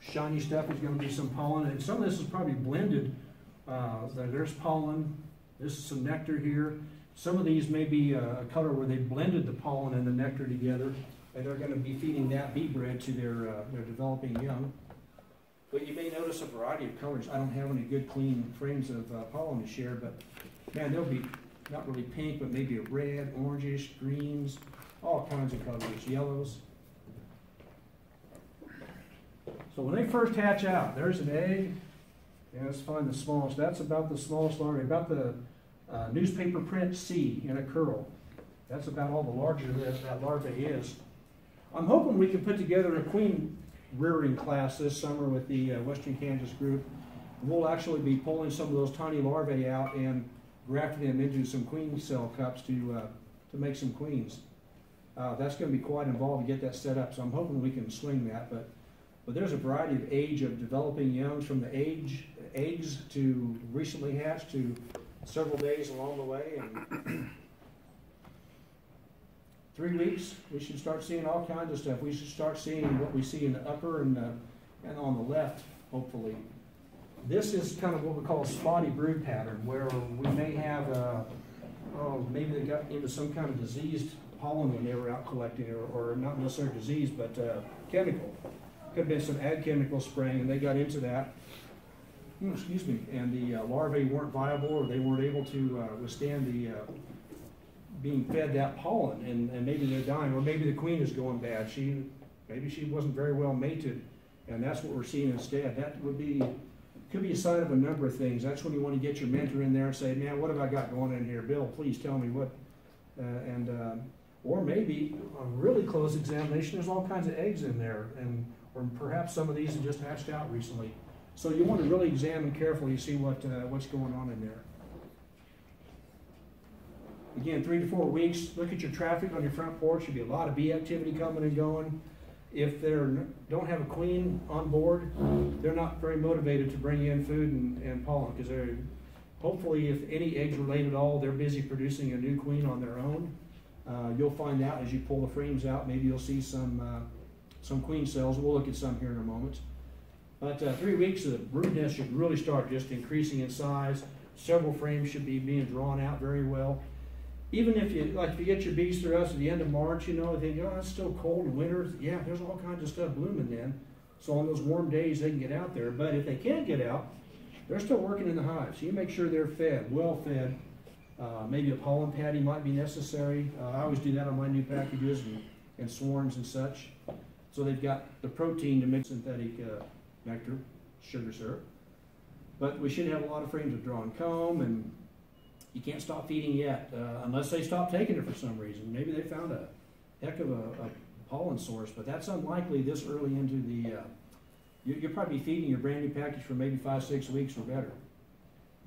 shiny stuff is going to be some pollen, and some of this is probably blended. Uh, there's pollen, this is some nectar here. Some of these may be a a color where they blended the pollen and the nectar together, and they're going to be feeding that bee bread to their, uh, their developing young. But you may notice a variety of colors. I don't have any good clean frames of uh, pollen to share, but man, they'll be not really pink, but maybe a red, orangish, greens, all kinds of colors, yellows. So when they first hatch out, there's an egg. Yeah, let's find the smallest. That's about the smallest larvae, about the uh, newspaper print C in a curl. That's about all the larger that, that larva is. I'm hoping we can put together a queen rearing class this summer with the uh, Western Kansas group. We'll actually be pulling some of those tiny larvae out and grafting them into some queen cell cups to, uh, to make some queens. Uh, that's going to be quite involved to get that set up, so I'm hoping we can swing that. But, but there's a variety of age of developing youngs from the age eggs to recently hatched to several days along the way. And three weeks, we should start seeing all kinds of stuff. We should start seeing what we see in the upper and, the, and on the left, hopefully. This is kind of what we call a spotty brood pattern, where we may have, uh, oh, maybe they got into some kind of diseased pollen when they were out collecting, or, or not necessarily disease, but uh, chemical. Could have been some ag chemical spraying, and they got into that. Hmm, excuse me, and the uh, larvae weren't viable, or they weren't able to uh, withstand the uh, being fed that pollen, and, and maybe they're dying, or maybe the queen is going bad. She, maybe she wasn't very well mated, and that's what we're seeing instead. That would be, could be a sign of a number of things. That's when you want to get your mentor in there and say, man, what have I got going in here? Bill, please tell me what, uh, and, uh, or maybe a really close examination, there's all kinds of eggs in there, and, or perhaps some of these have just hatched out recently. So you want to really examine carefully to see what, uh, what's going on in there. Again, three to four weeks, look at your traffic on your front porch, there'll be a lot of bee activity coming and going. If they don't have a queen on board, they're not very motivated to bring in food and, and pollen, because they're, hopefully if any eggs are laid at all, they're busy producing a new queen on their own. Uh, you'll find out as you pull the frames out, maybe you'll see some, uh, some queen cells, we'll look at some here in a moment. But uh, three weeks, the brood nest should really start just increasing in size. Several frames should be being drawn out very well. Even if you, like if you get your bees through us at the end of March, you know, they think, oh, it's still cold in winter. Yeah, there's all kinds of stuff blooming then. So on those warm days, they can get out there. But if they can't get out, they're still working in the hive. So you make sure they're fed, well fed. Uh, maybe a pollen patty might be necessary. Uh, I always do that on my new packages and, and swarms and such. So they've got the protein to mix synthetic uh, nectar, sugar syrup. But we should have a lot of frames of drawn comb, and you can't stop feeding yet uh, unless they stop taking it for some reason. Maybe they found a heck of a, a pollen source, but that's unlikely this early into the. Uh, you, you'll probably be feeding your brand new package for maybe five, six weeks or better.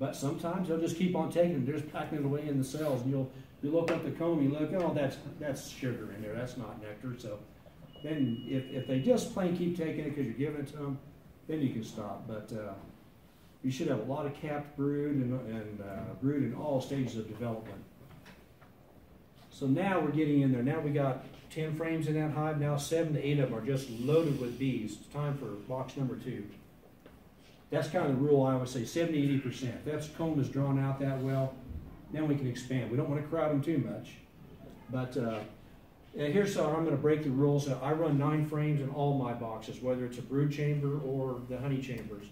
But sometimes they'll just keep on taking. They're just packing it away in the cells, and you'll you look up the comb, you look, oh, that's that's sugar in there. That's not nectar. So then, if, if they just plain keep taking it because you're giving it to them, then you can stop. But uh, you should have a lot of capped brood and, and uh, brood in all stages of development. So now we're getting in there. Now we got 10 frames in that hive. Now seven to eight of them are just loaded with bees. It's time for box number two. That's kind of the rule I always say, 70, 80%. If that comb is drawn out that well, then we can expand. We don't want to crowd them too much. But uh, here's how I'm going to break the rules. I run nine frames in all my boxes, whether it's a brood chamber or the honey chambers.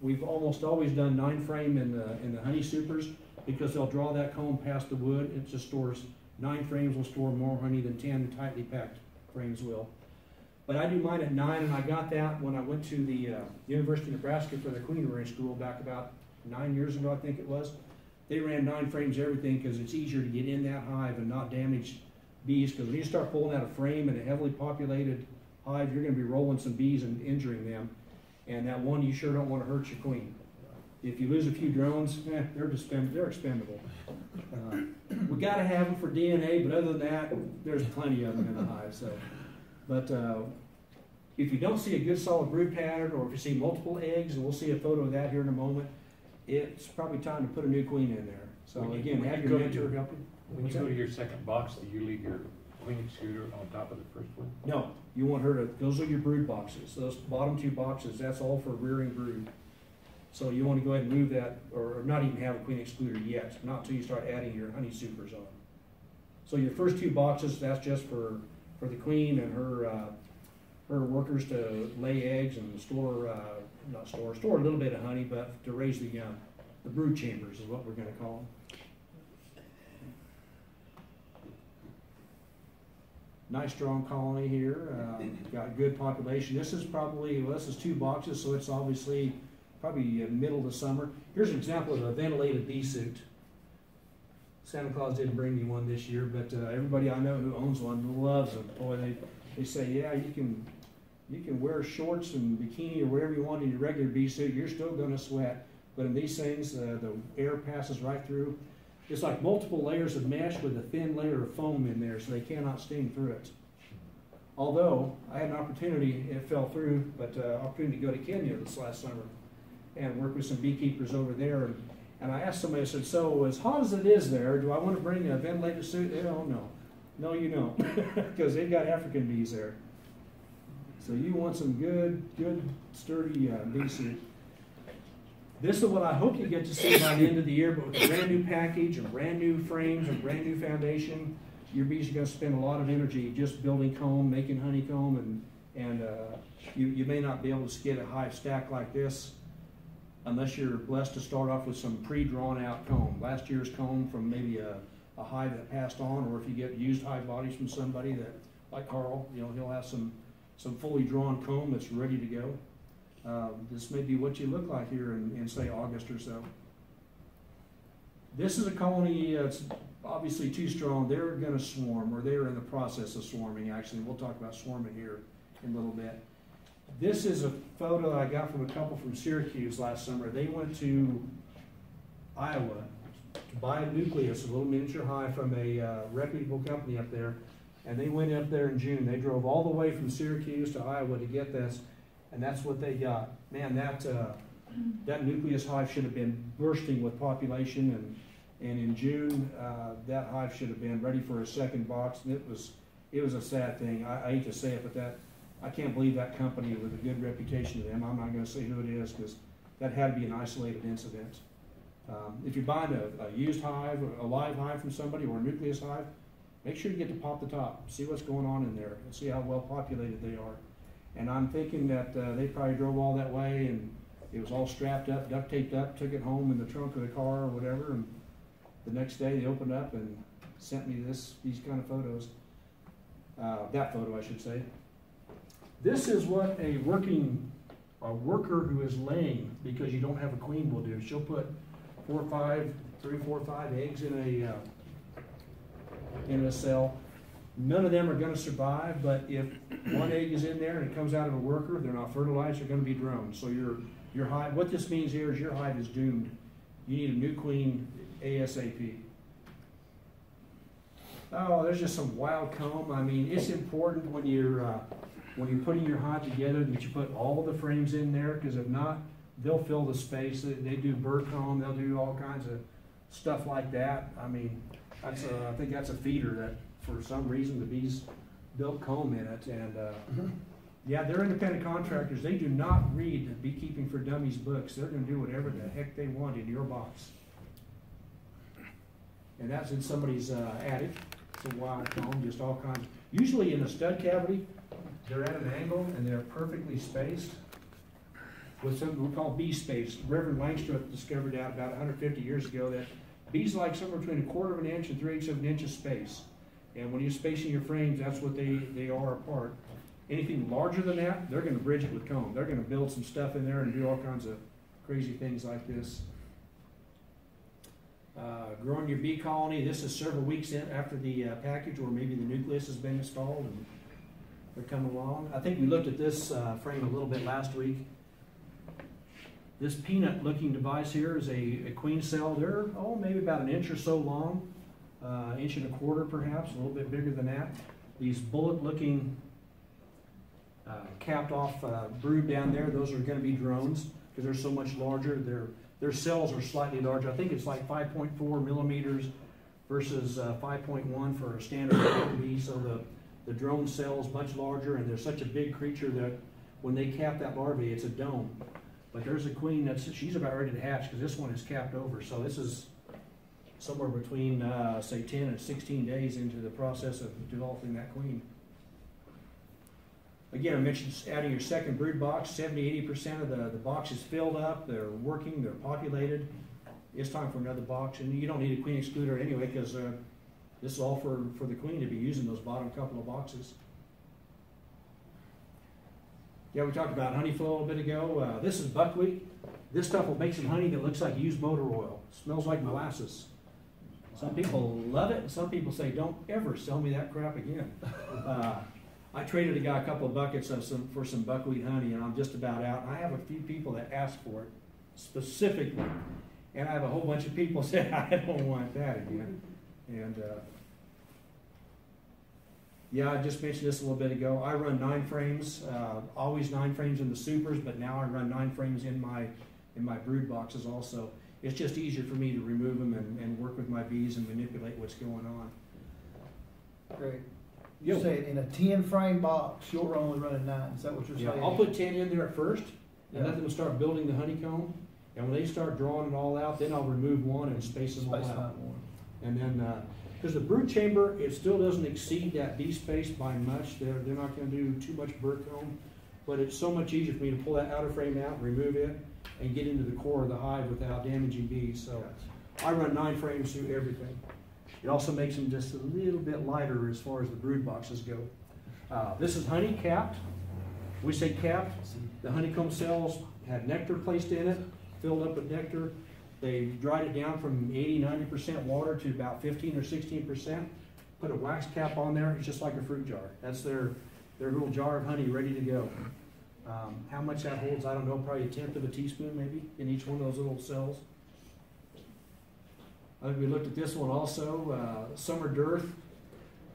We've almost always done nine frame in the in the honey supers because they'll draw that comb past the wood. It just stores nine frames will store more honey than ten tightly packed frames will. But I do mine at nine, and I got that when I went to the uh, University of Nebraska for the queen rearing school back about nine years ago, I think it was. They ran nine frames everything because it's easier to get in that hive and not damage bees. Because when you start pulling out a frame in a heavily populated hive, you're going to be rolling some bees and injuring them. And that one, you sure don't want to hurt your queen. If you lose a few drones, eh, they're expend- they're expendable. Uh, we got to have them for DNA, but other than that, there's plenty of them in the hive. So, but uh, if you don't see a good solid brood pattern, or if you see multiple eggs, and we'll see a photo of that here in a moment, it's probably time to put a new queen in there. So
When
again,
when
have
you
your
go to
mentor help you.
When you
What's
go
that?
to your second box, do you leave your queen excluder on top of the first one?
No, you want her to, those are your brood boxes. Those bottom two boxes, that's all for rearing brood. So you want to go ahead and move that, or not even have a queen excluder yet, not until you start adding your honey supers on. So your first two boxes, that's just for, for the queen and her, uh, her workers to lay eggs and store, uh, not store, store a little bit of honey, but to raise the young. The brood chambers is what we're gonna call them. Nice strong colony here. Uh, got good population. This is probably well, this is two boxes, so it's obviously probably uh, middle of the summer. Here's an example of a ventilated bee suit. Santa Claus didn't bring me one this year, but uh, everybody I know who owns one loves them. Boy, they they say, yeah, you can you can wear shorts and bikini or whatever you want in your regular bee suit. You're still going to sweat, but in these things, uh, the air passes right through. It's like multiple layers of mesh with a thin layer of foam in there, so they cannot sting through it. Although I had an opportunity, it fell through, but uh, opportunity to go to Kenya this last summer and work with some beekeepers over there. And, and I asked somebody, I said, "So as hot as it is there, do I want to bring a ventilator suit?" They don't know. No, you don't, [laughs] because they've got African bees there. So you want some good, good, sturdy uh, bee suit. This is what I hope you get to see by the end of the year, but with a brand new package and brand new frames and brand new foundation, your bees are going to spend a lot of energy just building comb, making honeycomb, and and uh, you you may not be able to get a hive stack like this unless you're blessed to start off with some pre-drawn out comb. Last year's comb from maybe a, a hive that passed on, or if you get used hive bodies from somebody that like Carl, you know, he'll have some some fully drawn comb that's ready to go. Um, this may be what you look like here in, in say August or so. This is a colony that's obviously too strong. They're going to swarm, or they're in the process of swarming. Actually, we'll talk about swarming here in a little bit. This is a photo I got from a couple from Syracuse last summer. They went to Iowa to buy a nucleus, a little miniature hive from a uh, reputable company up there, and they went up there in June. They drove all the way from Syracuse to Iowa to get this, and that's what they got. Man, that uh, that nucleus hive should have been bursting with population, and and in June uh, that hive should have been ready for a second box, and it was it was a sad thing. I, I hate to say it, but that I can't believe that company with a good reputation to them. I'm not going to say who it is because that had to be an isolated incident. Um, if you're buying a, a used hive, a live hive from somebody, or a nucleus hive, make sure you get to pop the top, see what's going on in there, and see how well populated they are. And I'm thinking that uh, they probably drove all that way and it was all strapped up, duct taped up, took it home in the trunk of the car or whatever. And the next day they opened up and sent me this, these kind of photos. Uh, that photo, I should say. This is what a working, a worker who is laying because you don't have a queen will do. She'll put four or five, three, four, five eggs in a uh, in a cell. None of them are going to survive, but if one egg is in there and it comes out of a worker, they're not fertilized, they're going to be drones. So your your hive, what this means here is your hive is doomed. You need a new queen ASAP. Oh, there's just some wild comb. I mean, it's important when you're uh, when you're putting your hive together that you put all the frames in there, because if not, they'll fill the space. They, they do burr comb, they'll do all kinds of stuff like that. I mean, that's a, I think that's a feeder that for some reason the bees built comb in it, and uh, yeah, they're independent contractors. They do not read the Beekeeping for Dummies books. They're going to do whatever the heck they want in your box, and that's in somebody's uh, attic. It's a wild comb, just all kinds. Usually in a stud cavity, they're at an angle and they're perfectly spaced with something we call bee space. Reverend Langstroth discovered out about 150 years ago that bees like somewhere between a quarter of an inch and three eighths of an inch of space. And when you're spacing your frames, that's what they, they are apart. Anything larger than that, they're going to bridge it with comb. They're going to build some stuff in there and do all kinds of crazy things like this. Uh, growing your bee colony, this is several weeks in after the uh, package or maybe the nucleus has been installed and they're coming along. I think we looked at this uh, frame a little bit last week. This peanut-looking device here is a, a queen cell. They're, oh, maybe about an inch or so long, uh, inch and a quarter perhaps, a little bit bigger than that. These bullet-looking uh, capped off uh, brood down there, those are gonna be drones, because they're so much larger. Their, their cells are slightly larger. I think it's like five point four millimeters versus uh, five point one for a standard bee. So the, the drone cell is much larger, and they're such a big creature that when they cap that larvae, it's a dome. But there's a queen that's, she's about ready to hatch, because this one is capped over. So this is somewhere between, uh, say, ten and sixteen days into the process of developing that queen. Again, I mentioned adding your second brood box, 70 80 percent of the, the box is filled up, they're working, they're populated. It's time for another box, and you don't need a queen excluder anyway, because, uh, this is all for, for the queen to be using those bottom couple of boxes. Yeah, we talked about honey flow a little bit ago, uh, this is buckwheat. This stuff will make some honey that looks like used motor oil, smells like molasses. Some people love it, and some people say, don't ever sell me that crap again. [laughs] Uh, I traded a guy a couple of buckets of some, for some buckwheat honey, and I'm just about out. I have a few people that ask for it specifically, and I have a whole bunch of people [laughs] say, I don't want that again. And, uh, yeah, I just mentioned this a little bit ago. I run nine frames, uh, always nine frames in the supers, but now I run nine frames in my, in my brood boxes also. It's just easier for me to remove them and, and work with my bees and manipulate what's going on.
Greg,
Yo.
you said in a ten frame box, you're only running nine, is that what you're
Yeah,
saying?
I'll put ten in there at first, and
Yeah.
let them start building the honeycomb. And when they start drawing it all out, then I'll remove one and space them all
Space
out.
line one.
And then, uh 'cause because the brood chamber, it still doesn't exceed that bee space by much. They're, they're not gonna do too much burr comb. But it's so much easier for me to pull that outer frame out, and remove it, and get into the core of the hive without damaging bees, so. I run nine frames through everything. It also makes them just a little bit lighter as far as the brood boxes go. Uh, this is honey capped. We say capped, the honeycomb cells have nectar placed in it, filled up with nectar. They dried it down from 80, 90 percent water to about fifteen or sixteen percent. Put a wax cap on there, it's just like a fruit jar. That's their, their little jar of honey ready to go. Um, how much that holds, I don't know, probably a tenth of a teaspoon maybe in each one of those little cells. I think we looked at this one also, uh, summer dearth.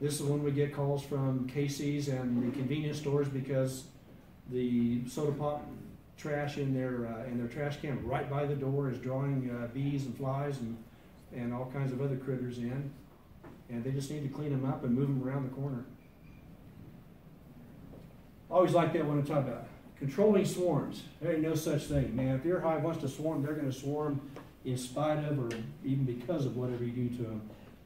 This is one we get calls from Casey's and the convenience stores because the soda pop trash in their, uh, in their trash can right by the door is drawing, uh, bees and flies and, and all kinds of other critters in. And they just need to clean them up and move them around the corner. Always like that when I talk about controlling swarms. There ain't no such thing, man. If your hive wants to swarm, they're gonna swarm in spite of or even because of whatever you do to them.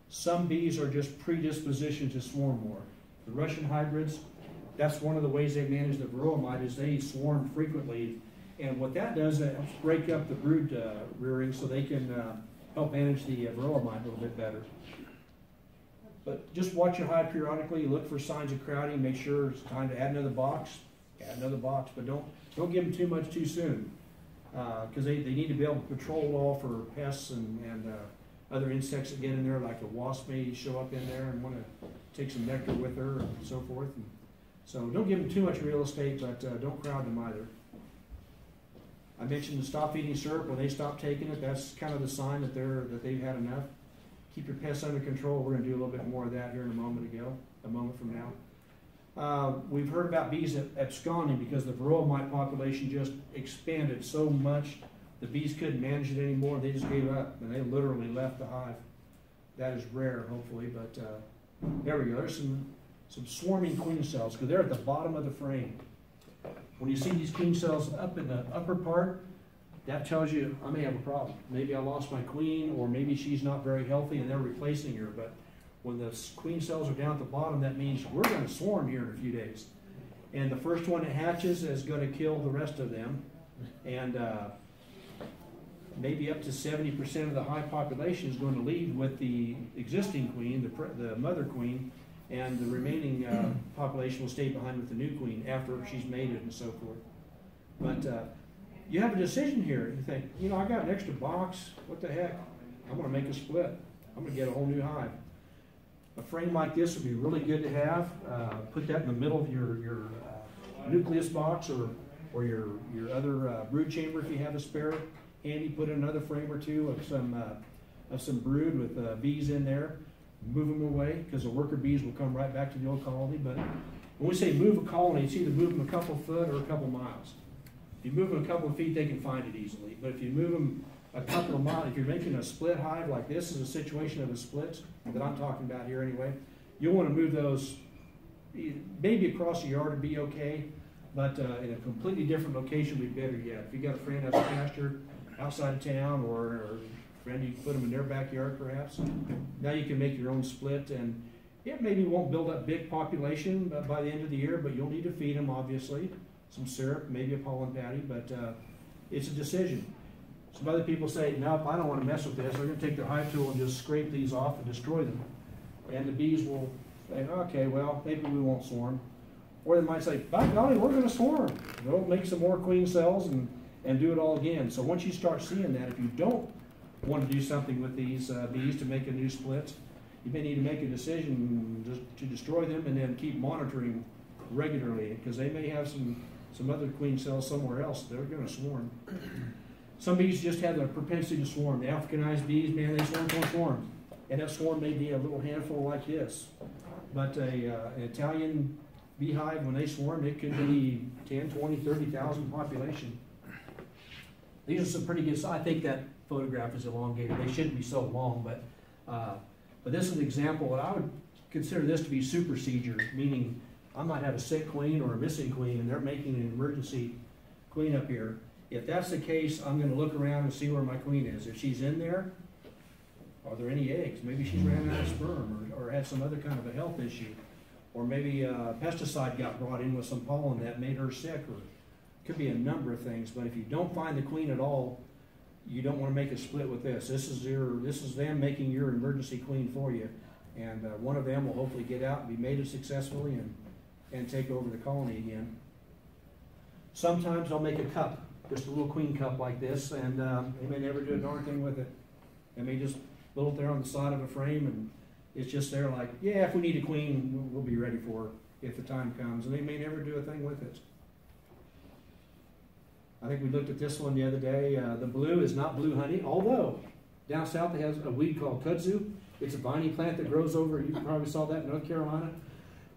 Some bees are just predispositioned to swarm more. The Russian hybrids, that's one of the ways they manage the varroa mite is they swarm frequently. And what that does, it helps break up the brood uh, rearing so they can uh, help manage the uh, varroa mite a little bit better. But just watch your hive periodically, look for signs of crowding, make sure it's time to add another box, add another box, but don't, don't give them too much too soon. Because they, they need to be able to patrol all for pests and, and uh, other insects that get in there, like a wasp may show up in there and want to take some nectar with her and so forth. And so don't give them too much real estate, but uh, don't crowd them either. I mentioned the stop feeding syrup. When they stop taking it, that's kind of the sign that they're that they've had enough. Keep your pests under control. We're going to do a little bit more of that here in a moment ago, a moment from now. Uh, we've heard about bees ab- absconding because the varroa mite population just expanded so much, the bees couldn't manage it anymore. They just gave up and they literally left the hive. That is rare, hopefully, but uh, there we go. There's some some swarming queen cells because they're at the bottom of the frame. When you see these queen cells up in the upper part, that tells you I may have a problem. Maybe I lost my queen, or maybe she's not very healthy and they're replacing her. But when the queen cells are down at the bottom, that means we're going to swarm here in a few days. And the first one that hatches is going to kill the rest of them. And uh, maybe up to 70% of the high population is going to leave with the existing queen, the, the mother queen, and the remaining uh, [clears throat] population will stay behind with the new queen after she's mated and so forth. But uh, you have a decision here. You think, you know, I got an extra box. What the heck? I'm going to make a split. I'm going to get a whole new hive. A frame like this would be really good to have. Uh, put that in the middle of your, your uh, nucleus box or or your, your other uh, brood chamber, if you have a spare And you put another frame or two of some, uh, of some brood with uh, bees in there. Move them away, because the worker bees will come right back to the old colony, but when we say move a colony, it's either move them a couple foot or a couple miles. If you move them a couple of feet, they can find it easily, but if you move them a couple of miles, if you're making a split hive, like this is a situation of a split that I'm talking about here anyway, you'll wanna move those, maybe across the yard would be okay, but, uh, in a completely different location would be better yet. If you got a friend that's a pasture outside of town, or, or friend, you can put them in their backyard perhaps. Now you can make your own split, and it maybe won't build up big population by- by the end of the year, but you'll need to feed them, obviously. Some syrup, maybe a pollen patty, but, uh, it's a decision. Some other people say, nope, I don't wanna mess with this, they're gonna take their hive tool and just scrape these off and destroy them. And the bees will say, okay, well, maybe we won't swarm. Or they might say, by golly, we're gonna swarm. They'll make some more queen cells and, and do it all again. So once you start seeing that, if you don't wanna do something with these, uh, bees to make a new split, you may need to make a decision to destroy them and then keep monitoring regularly, because they may have some, some other queen cells somewhere else, they're gonna swarm. Some bees just have a propensity to swarm. The Africanized bees, man, they swarm, swarm, swarm. And that swarm may be a little handful like this. But a, uh, an Italian beehive, when they swarm, it could be 10, 20, 30,000 population. These are some pretty good, I think that photograph is elongated. They shouldn't be so long, but, uh, but this is an example, and I would consider this to be supersedure, meaning I might have a sick queen or a missing queen, and they're making an emergency queen up here. If that's the case, I'm gonna look around and see where my queen is. If she's in there, are there any eggs? Maybe she's ran out of sperm or, or had some other kind of a health issue. Or maybe a pesticide got brought in with some pollen that made her sick, or could be a number of things. But if you don't find the queen at all, you don't wanna make a split with this. This is your, this is them making your emergency queen for you. And, uh, one of them will hopefully get out and be mated successfully and, and take over the colony again. Sometimes I'll make a cup, just a little queen cup like this, and, uh, they may never do a darn thing with it. They may just build it there on the side of a frame and it's just there like, yeah, if we need a queen, we'll, be ready for her if the time comes, and they may never do a thing with it. I think we looked at this one the other day, uh, the blue is not blue honey, although down south they have a weed called kudzu. It's a viney plant that grows over, you probably saw that in North Carolina.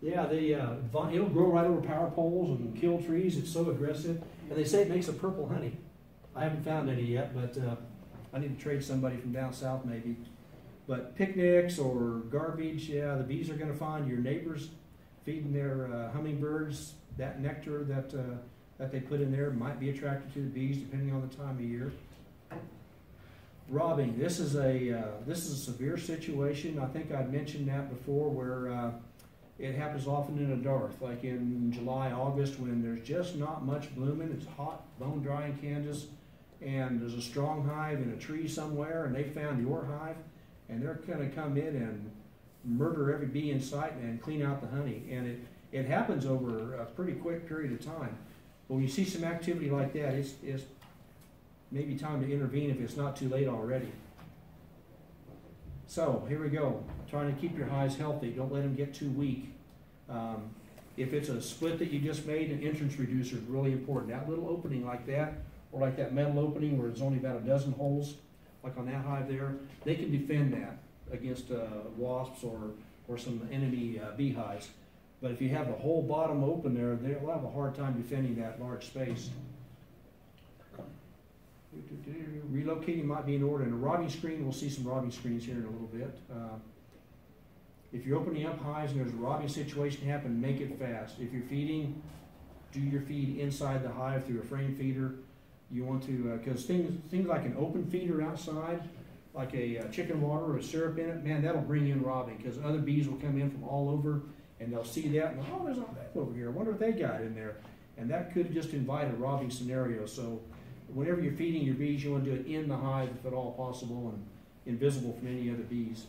Yeah, they, uh, it'll grow right over power poles and kill trees, it's so aggressive, and they say it makes a purple honey. I haven't found any yet, but, uh, I need to trade somebody from down south maybe. But picnics or garbage, yeah, the bees are gonna find your neighbors feeding their uh, hummingbirds. That nectar that, uh, that they put in there might be attracted to the bees depending on the time of year. Robbing, this is a, uh, this is a severe situation. I think I'd mentioned that before where, uh, it happens often in a dark, like in July, August, when there's just not much blooming. It's hot, bone dry in Kansas and there's a strong hive in a tree somewhere, and they found your hive, and they're gonna come in and murder every bee in sight and clean out the honey. And it, it happens over a pretty quick period of time. But when you see some activity like that, it's, it's maybe time to intervene if it's not too late already. So, here we go. Trying to keep your hives healthy. Don't let them get too weak. Um, if it's a split that you just made, an entrance reducer is really important. That little opening like that, or like that metal opening where there's only about a dozen holes, like on that hive there, they can defend that against uh, wasps or, or some enemy uh, beehives. But if you have the whole bottom open there, they'll have a hard time defending that large space. Relocating might be in order, and a robbing screen, we'll see some robbing screens here in a little bit. Uh, If you're opening up hives and there's a robbing situation happen, make it fast. If you're feeding, do your feed inside the hive through a frame feeder. You want to, because things, things like an open feeder outside, like a uh, chicken water or a syrup in it, man, that'll bring in robbing, because other bees will come in from all over, and they'll see that, and oh, there's a hive over here, I wonder what they got in there. And that could just invite a robbing scenario, so whenever you're feeding your bees, you want to do it in the hive if at all possible, and invisible from any other bees.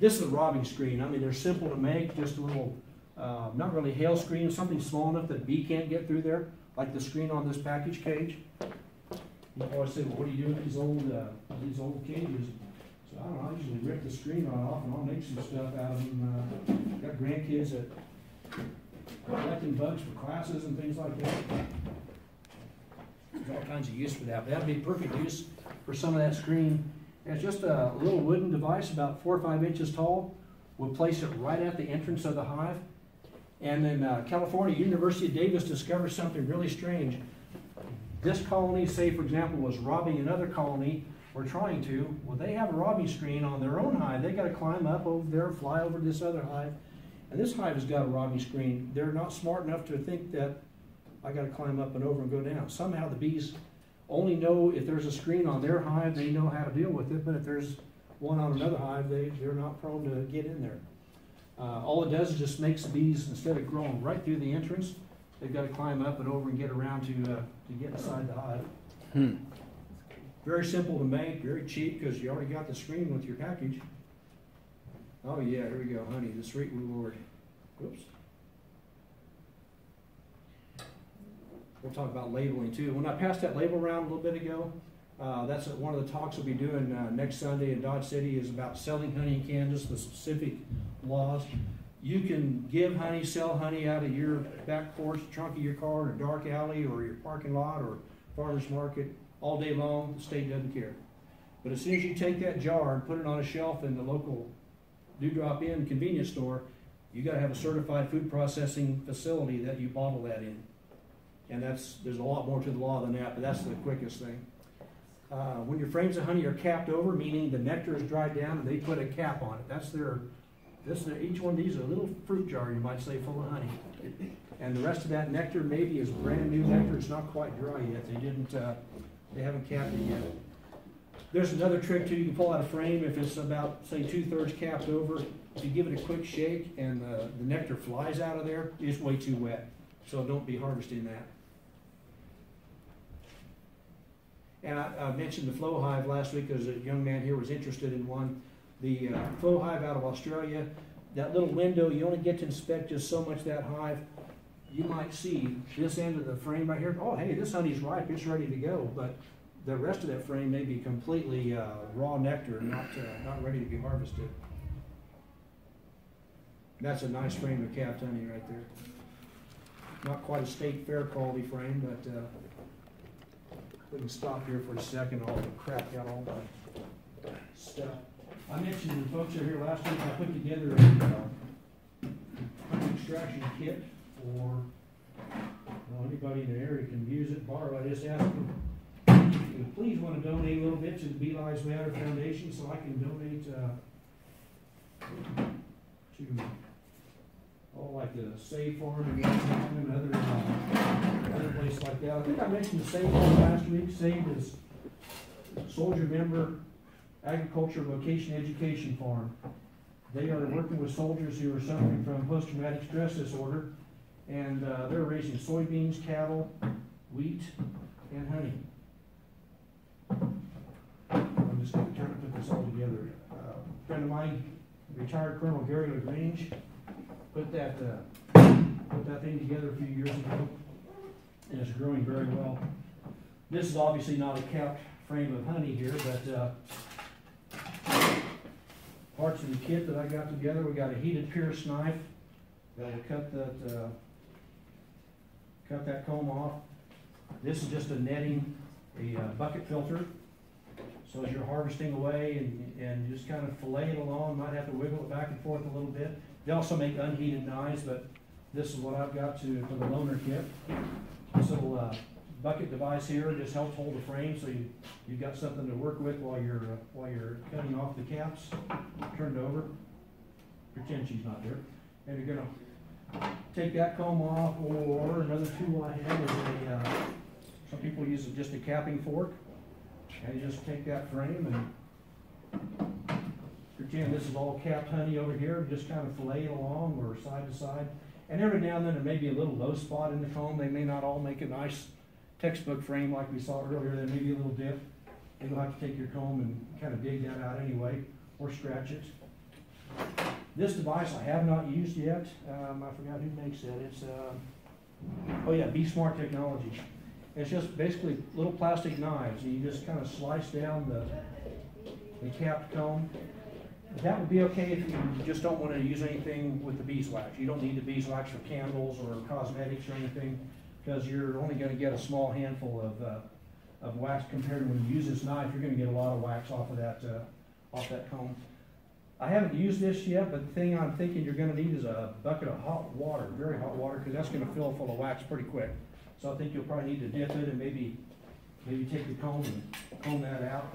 This is a robbing screen, I mean, they're simple to make, just a little, uh, not really hail screen, something small enough that a bee can't get through there like the screen on this package cage. You always say, well, what do you do with these old, uh, these old cages? So I don't know, I usually rip the screen right off and I'll make some stuff out of them. Uh, got grandkids that collecting bugs for classes and things like that. There's all kinds of use for that, but that'd be perfect use for some of that screen. It's just a little wooden device about four or five inches tall. We'll place it right at the entrance of the hive. And then uh, California, University of Davis discovered something really strange. This colony, say for example, was robbing another colony, or trying to, well, they have a robbing screen on their own hive. They gotta climb up over there, fly over this other hive. And this hive has got a robbing screen. They're not smart enough to think that I gotta climb up and over and go down. Somehow the bees only know if there's a screen on their hive, they know how to deal with it, but if there's one on another hive, they, they're not prone to get in there. Uh, all it does is just makes the bees, instead of growing right through the entrance, they've gotta climb up and over and get around to, uh, to get inside the hive.
Hmm.
Very simple to make, very cheap, because you already got the screen with your package. Oh yeah, here we go, honey, the sweet reward. Whoops. We'll talk about labeling too. When I passed that label around a little bit ago, uh, that's one of the talks we'll be doing, uh, next Sunday in Dodge City is about selling honey in Kansas, the specific laws. You can give honey, sell honey out of your back porch, trunk of your car, in a dark alley, or your parking lot, or farmer's market, all day long, the state doesn't care. But as soon as you take that jar and put it on a shelf in the local Dewdrop Inn convenience store, you gotta have a certified food processing facility that you bottle that in. And that's, there's a lot more to the law than that, but that's the quickest thing. Uh, when your frames of honey are capped over, meaning the nectar is dried down, and they put a cap on it, that's their, this, each one of these is a little fruit jar, you might say, full of honey. And the rest of that nectar maybe is brand new nectar, it's not quite dry yet, they didn't, uh, they haven't capped it yet. There's another trick too, you can pull out a frame if it's about, say, two-thirds capped over. If you give it a quick shake and uh, the nectar flies out of there, it's way too wet. So don't be harvesting that. And I, I mentioned the flow hive last week because a young man here was interested in one. The uh, flow hive out of Australia, that little window, you only get to inspect just so much that hive. You might see this end of the frame right here. Oh, hey, this honey's ripe, it's ready to go. But the rest of that frame may be completely uh, raw nectar, not uh, not ready to be harvested. That's a nice frame of capped honey right there. Not quite a state fair quality frame, but uh, we can stop here for a second. I'll crack out all my stuff. I mentioned the folks are here last week. I put together a uh, extraction kit for well, anybody in the area can use it, borrow it. Just ask them if you please want to donate a little bit to the Bee Lives Matter Foundation so I can donate uh, to all like the Save Farm and other uh, other places like that. I think I mentioned the Save Farm last week. Save is Soldier Member Agriculture Vocation Education Farm. They are working with soldiers who are suffering from post-traumatic stress disorder, and uh, they're raising soybeans, cattle, wheat, and honey. I'm just gonna try to put this all together. Uh, friend of mine, retired Colonel Gary LaGrange, put that, uh, put that thing together a few years ago, and it's growing very well. This is obviously not a capped frame of honey here, but, uh, parts of the kit that I got together, we got a heated pierce knife that'll cut that, uh, cut that comb off. This is just a netting, a uh, bucket filter. So as you're harvesting away and, and just kind of fillet it along, might have to wiggle it back and forth a little bit. They also make unheated knives, but this is what I've got to, for the loaner kit. This little, uh, bucket device here just helps hold the frame, so you, you've got something to work with while you're, uh, while you're cutting off the caps, turned over. Pretend she's not there. And you're gonna take that comb off, or another tool I have is a, uh, some people use just a capping fork. And you just take that frame and pretend this is all capped honey over here, just kind of fillet it along or side to side. And every now and then there may be a little low spot in the comb. They may not all make a nice textbook frame like we saw earlier. There may be a little dip. You'll have to take your comb and kind of dig that out anyway, or scratch it. This device I have not used yet. Um, I forgot who makes that. It's, uh, oh yeah, Be Smart Technology. It's just basically little plastic knives, and you just kind of slice down the, the capped comb. That would be okay if you just don't wanna use anything with the beeswax. You don't need the beeswax for candles or cosmetics or anything, because you're only gonna get a small handful of, uh, of wax compared to when you use this knife, you're gonna get a lot of wax off of that, uh, off that comb. I haven't used this yet, but the thing I'm thinking you're gonna need is a bucket of hot water, very hot water, because that's gonna fill full of wax pretty quick. So I think you'll probably need to dip it and maybe, maybe take the comb and comb that out.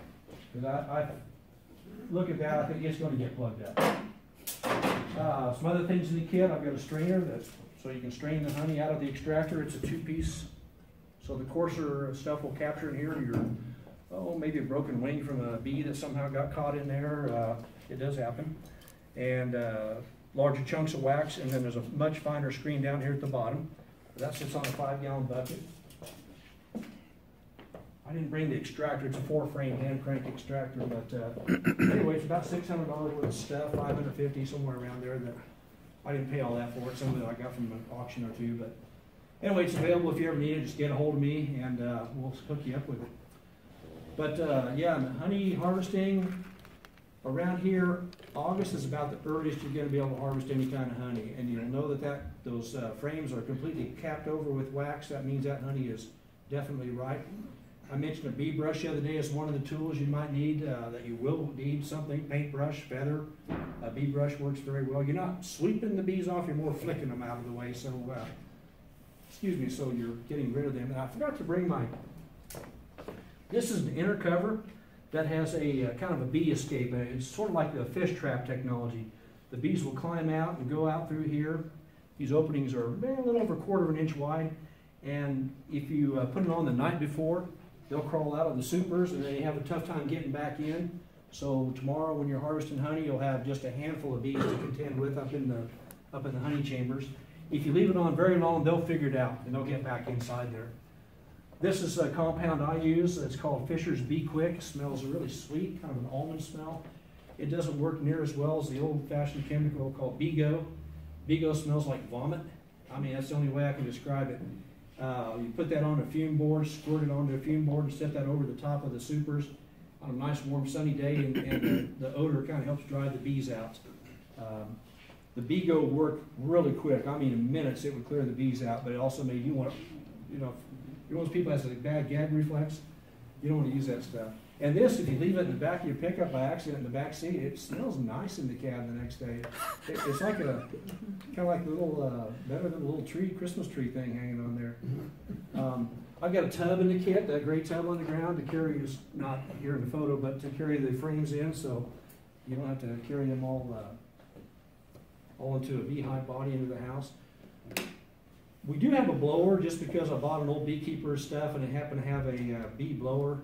Because I, I, look at that, I think it's gonna get plugged up. Uh, some other things in the kit, I've got a strainer that, so you can strain the honey out of the extractor, it's a two-piece. So the coarser stuff will capture in here, your, oh, maybe a broken wing from a bee that somehow got caught in there, uh, it does happen. And, uh, larger chunks of wax, and then there's a much finer screen down here at the bottom. That sits on a five-gallon bucket. I didn't bring the extractor, it's a four-frame hand crank extractor, but, uh, anyway, it's about six hundred dollars worth of stuff, five hundred fifty, somewhere around there that, I didn't pay all that for it, some of it I got from an auction or two, but, anyway, it's available if you ever need it, just get a hold of me and, uh, we'll hook you up with it. But, uh, yeah, honey harvesting, around here, August is about the earliest you're gonna be able to harvest any kind of honey, and you'll know that that, those, uh, frames are completely capped over with wax, that means that honey is definitely ripe. I mentioned a bee brush the other day as one of the tools you might need, uh, that you will need something, paintbrush, feather. A bee brush works very well. You're not sweeping the bees off, you're more flicking them out of the way, so, uh, excuse me, so you're getting rid of them. And I forgot to bring my, this is an inner cover that has a, uh, kind of a bee escape. Uh, It's sort of like the fish trap technology. The bees will climb out and go out through here. These openings are a little over a quarter of an inch wide. And if you uh, put it on the night before, they'll crawl out of the supers and they have a tough time getting back in. So tomorrow when you're harvesting honey, you'll have just a handful of bees to contend with up in the, up in the honey chambers. If you leave it on very long, they'll figure it out and they'll get back inside there. This is a compound I use. It's called Fischer's Bee Quick. It smells really sweet, kind of an almond smell. It doesn't work near as well as the old-fashioned chemical called Bee-Go. Bee-Go smells like vomit. I mean, that's the only way I can describe it. Uh, you put that on a fume board, squirt it onto a fume board, and set that over the top of the supers on a nice warm sunny day, and, and the, the odor kind of helps drive the bees out. Um, the go worked really quick. I mean, in minutes it would clear the bees out, but it also made you want, you know, you're one of those people that has a bad gag reflex. You don't want to use that stuff. And this, if you leave it in the back of your pickup by accident in the back seat, it smells nice in the cab the next day. It, it's like a kind of like a little uh, better than a little tree, Christmas tree thing hanging on there. Um, I've got a tub in the kit, that gray tub on the ground to carry, is not here in the photo, but to carry the frames in, so you don't have to carry them all uh, all into a beehive body into the house. We do have a blower just because I bought an old beekeeper's stuff and it happened to have a uh, bee blower.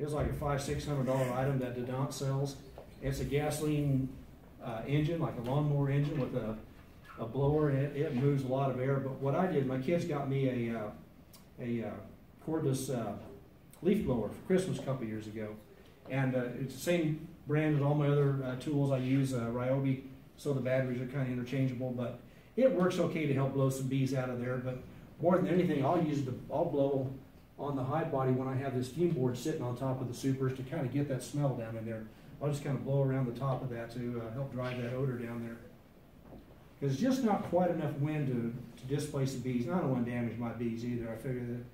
It was like a five, six hundred dollar item that Dadant sells. It's a gasoline uh, engine, like a lawnmower engine with a, a blower and it, it moves a lot of air. But what I did, my kids got me a, uh, a uh, cordless uh, leaf blower for Christmas a couple years ago. And uh, it's the same brand as all my other uh, tools I use, Ryobi, so the batteries are kind of interchangeable, but it works okay to help blow some bees out of there. But more than anything, I'll use the, I'll blow on the hive body when I have this fume board sitting on top of the supers to kind of get that smell down in there. I'll just kind of blow around the top of that to uh, help drive that odor down there. Because it's just not quite enough wind to, to displace the bees. And I don't want to damage my bees either. I figure that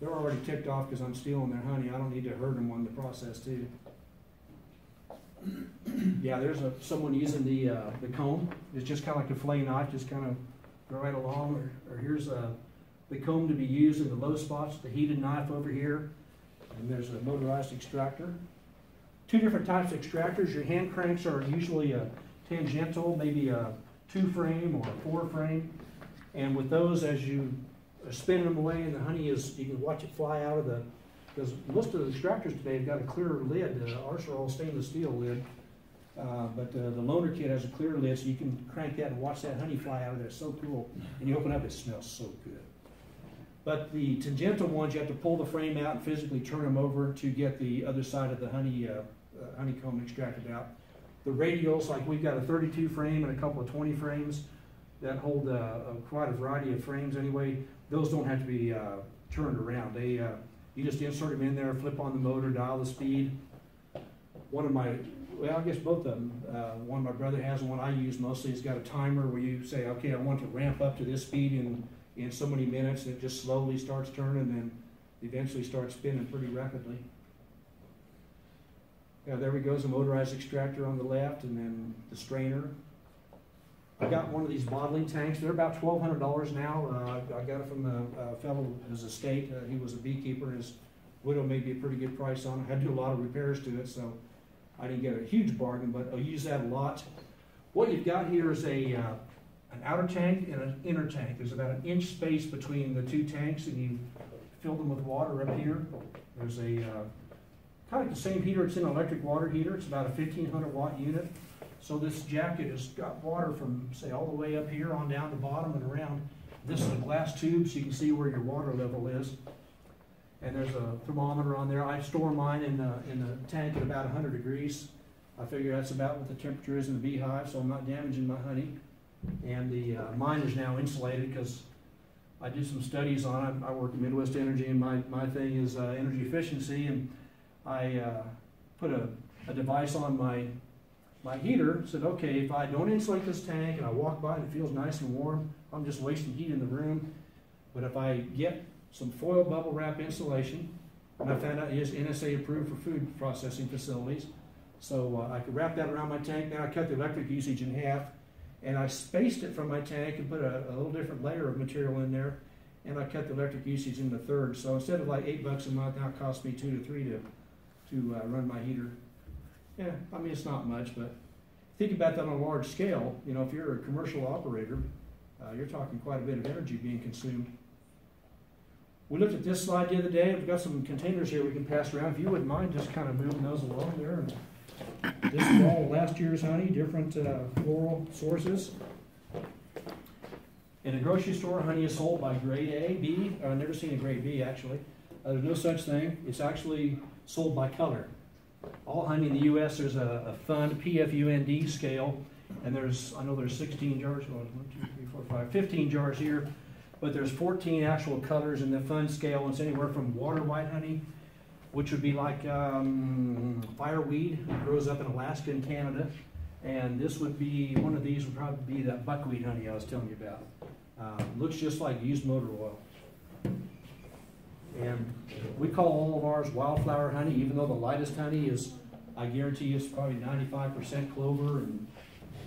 they're already ticked off because I'm stealing their honey. I don't need to hurt them on the process too. [clears throat] Yeah, there's a, someone using the, uh, the comb. It's just kind of like a fillet knife, just kind of right along. Or, or here's uh, the comb to be used in the low spots, the heated knife over here. And there's a motorized extractor. Two different types of extractors. Your hand cranks are usually a tangential, maybe a two frame or a four frame. And with those, as you spinning them away and the honey is, you can watch it fly out of the, because most of the extractors today have got a clear lid. Uh, ours are all stainless steel lid. Uh, but uh, the loaner kit has a clear lid, so you can crank that and watch that honey fly out of there. It's so cool. And you open up, it smells so good. But the tangential ones, you have to pull the frame out and physically turn them over to get the other side of the honey uh, uh, honeycomb extracted out. The radials, like we've got a 32 frame and a couple of 20 frames that hold uh, a, quite a variety of frames anyway. Those don't have to be uh, turned around. They uh, you just insert them in there, flip on the motor, dial the speed. one of my, well, I guess both of them, uh, one my brother has and one I use mostly, has got a timer where you say, okay, I want to ramp up to this speed in, in so many minutes, and it just slowly starts turning, and then eventually starts spinning pretty rapidly. Yeah, there we go, the motorized extractor on the left, and then the strainer. I got one of these bottling tanks, they're about twelve hundred dollars now, uh, I got it from a, a fellow, his estate, uh, he was a beekeeper, and his widow made me a pretty good price on it, I had to do a lot of repairs to it, so I didn't get a huge bargain, but I'll use that a lot. What you've got here is a, uh, an outer tank and an inner tank, there's about an inch space between the two tanks, and you fill them with water up here. There's a, uh, kind of the same heater, it's an electric water heater, it's about a fifteen hundred watt unit. So this jacket has got water from, say, all the way up here on down the bottom and around. This is a glass tube, so you can see where your water level is. And there's a thermometer on there. I store mine in the, in the tank at about hundred degrees. I figure that's about what the temperature is in the beehive, so I'm not damaging my honey. And the, uh, mine is now insulated, because I do some studies on it. I work at Midwest Energy, and my, my thing is, uh, energy efficiency, and I, uh, put a, a device on my my heater said, okay, if I don't insulate this tank and I walk by and it feels nice and warm, I'm just wasting heat in the room. But if I get some foil bubble wrap insulation, and I found out it is NSF approved for food processing facilities, so uh, I could wrap that around my tank. Now I cut the electric usage in half, and I spaced it from my tank and put a, a little different layer of material in there, and I cut the electric usage into thirds. So instead of like eight bucks a month, now it costs me two to three to to uh, run my heater. Yeah, I mean, it's not much, but think about that on a large scale. You know, if you're a commercial operator, uh, you're talking quite a bit of energy being consumed. We looked at this slide the other day. We've got some containers here we can pass around. If you wouldn't mind just kind of moving those along there. This is all last year's honey, different uh, floral sources. In a grocery store, honey is sold by grade A, B. I've never seen a grade B actually. Uh, there's no such thing. It's actually sold by color. All honey in the U.S. there's a, a fund PFUND scale, and there's I know there's 16 jars. One, two, three, four, five, 15 jars here, but there's 14 actual colors in the Pfund scale. And it's anywhere from water white honey, which would be like um, fireweed, grows up in Alaska and Canada, and this would be one of these would probably be that buckwheat honey I was telling you about. Uh, looks just like used motor oil. And we call all of ours wildflower honey, even though the lightest honey is, I guarantee you, it's probably ninety-five percent clover and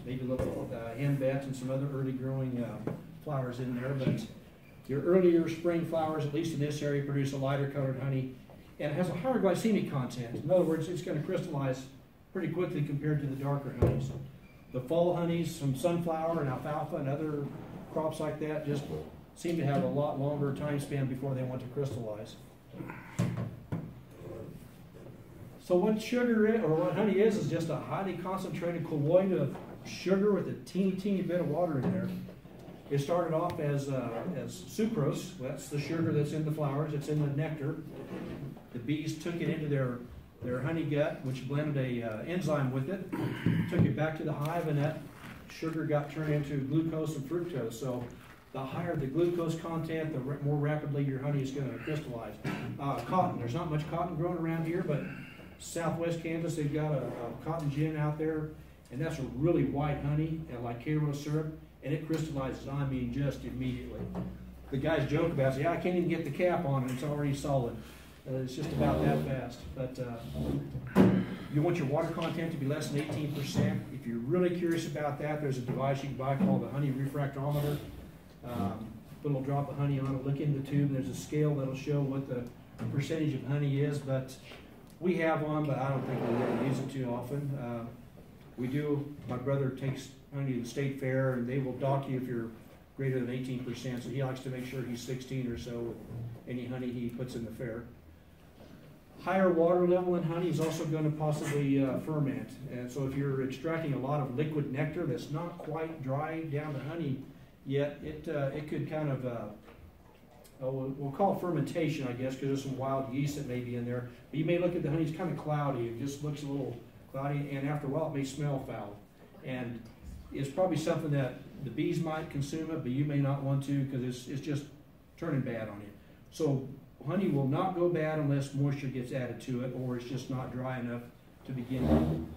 maybe a little uh, henbit and some other early growing uh, flowers in there. But your earlier spring flowers, at least in this area, produce a lighter colored honey and it has a higher glycemic content. In other words, it's going to crystallize pretty quickly compared to the darker honeys. The fall honeys from sunflower and alfalfa and other crops like that just seem to have a lot longer time span before they want to crystallize. So what sugar is, or what honey is, is just a highly concentrated colloid of sugar with a teeny, teeny bit of water in there. It started off as, uh, as sucrose, that's the sugar that's in the flowers, it's in the nectar. The bees took it into their, their honey gut, which blended a uh, enzyme with it, took it back to the hive, and that sugar got turned into glucose and fructose. So the higher the glucose content, the more rapidly your honey is going to crystallize. Uh, cotton, there's not much cotton growing around here, but southwest Kansas, they've got a, a cotton gin out there, and that's a really white honey, and like Karo syrup, and it crystallizes, I mean, just immediately. The guys joke about it, yeah, I can't even get the cap on it, it's already solid. Uh, it's just about that fast. But uh, you want your water content to be less than 18%. If you're really curious about that, there's a device you can buy called the honey refractometer. Um, put a little drop of honey on it, look in the tube, and there's a scale that'll show what the percentage of honey is. But we have one, but I don't think we really use it too often. Uh, we do, my brother takes honey to the state fair, and they will dock you if you're greater than 18%. So he likes to make sure he's 16 or so with any honey he puts in the fair higher water level in honey is also going to possibly uh, ferment. And so if you're extracting a lot of liquid nectar that's not quite dry down to honey yet, it, uh, it could kind of, uh, oh, we'll, we'll, call it fermentation, I guess, because there's some wild yeast that may be in there. But you may look at the honey, it's kind of cloudy. It just looks a little cloudy, and after a while, it may smell foul. And it's probably something that the bees might consume it, but you may not want to because it's, it's just turning bad on you. So honey will not go bad unless moisture gets added to it or it's just not dry enough to begin with.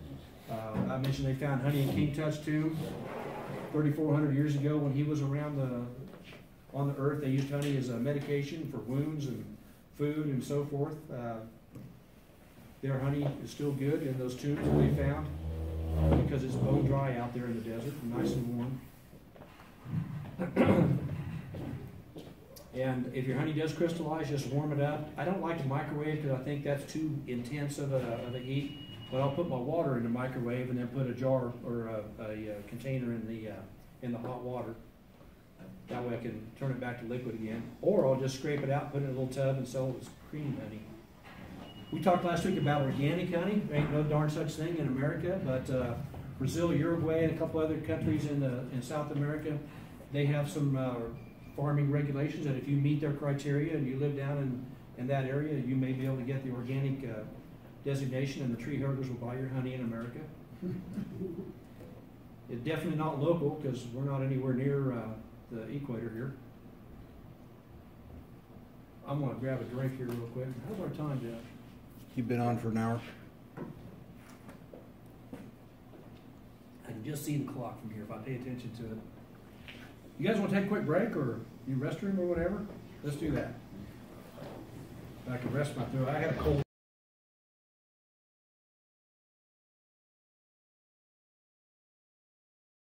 Uh, I mentioned they found honey in King Tut's tomb thirty-four hundred years ago when he was around the, on the earth. They used honey as a medication for wounds and food and so forth. Uh, Their honey is still good in those tombs that they found because it's bone dry out there in the desert, nice and warm. [clears throat] And if your honey does crystallize, just warm it up. I don't like to microwave because I think that's too intense of a, of a heat. But I'll put my water in the microwave and then put a jar or a, a, uh container in the, uh, in the hot water. That way I can turn it back to liquid again. Or I'll just scrape it out, put it in a little tub and sell it as cream honey. We talked last week about organic honey. There ain't no darn such thing in America, but, uh, Brazil, Uruguay, and a couple other countries in the, in South America, they have some, uh, farming regulations that if you meet their criteria and you live down in, in that area, you may be able to get the organic, uh, designation and the tree huggers will buy your honey in America. [laughs] It's definitely not local, because we're not anywhere near, uh, the equator here. I'm gonna grab a drink here real quick. How's our time, Jeff?
You've been on for an hour.
I can just see the clock from here if I pay attention to it. You guys wanna take a quick break, or you restroom or whatever? Let's do that. I can rest my throat. I had a cold.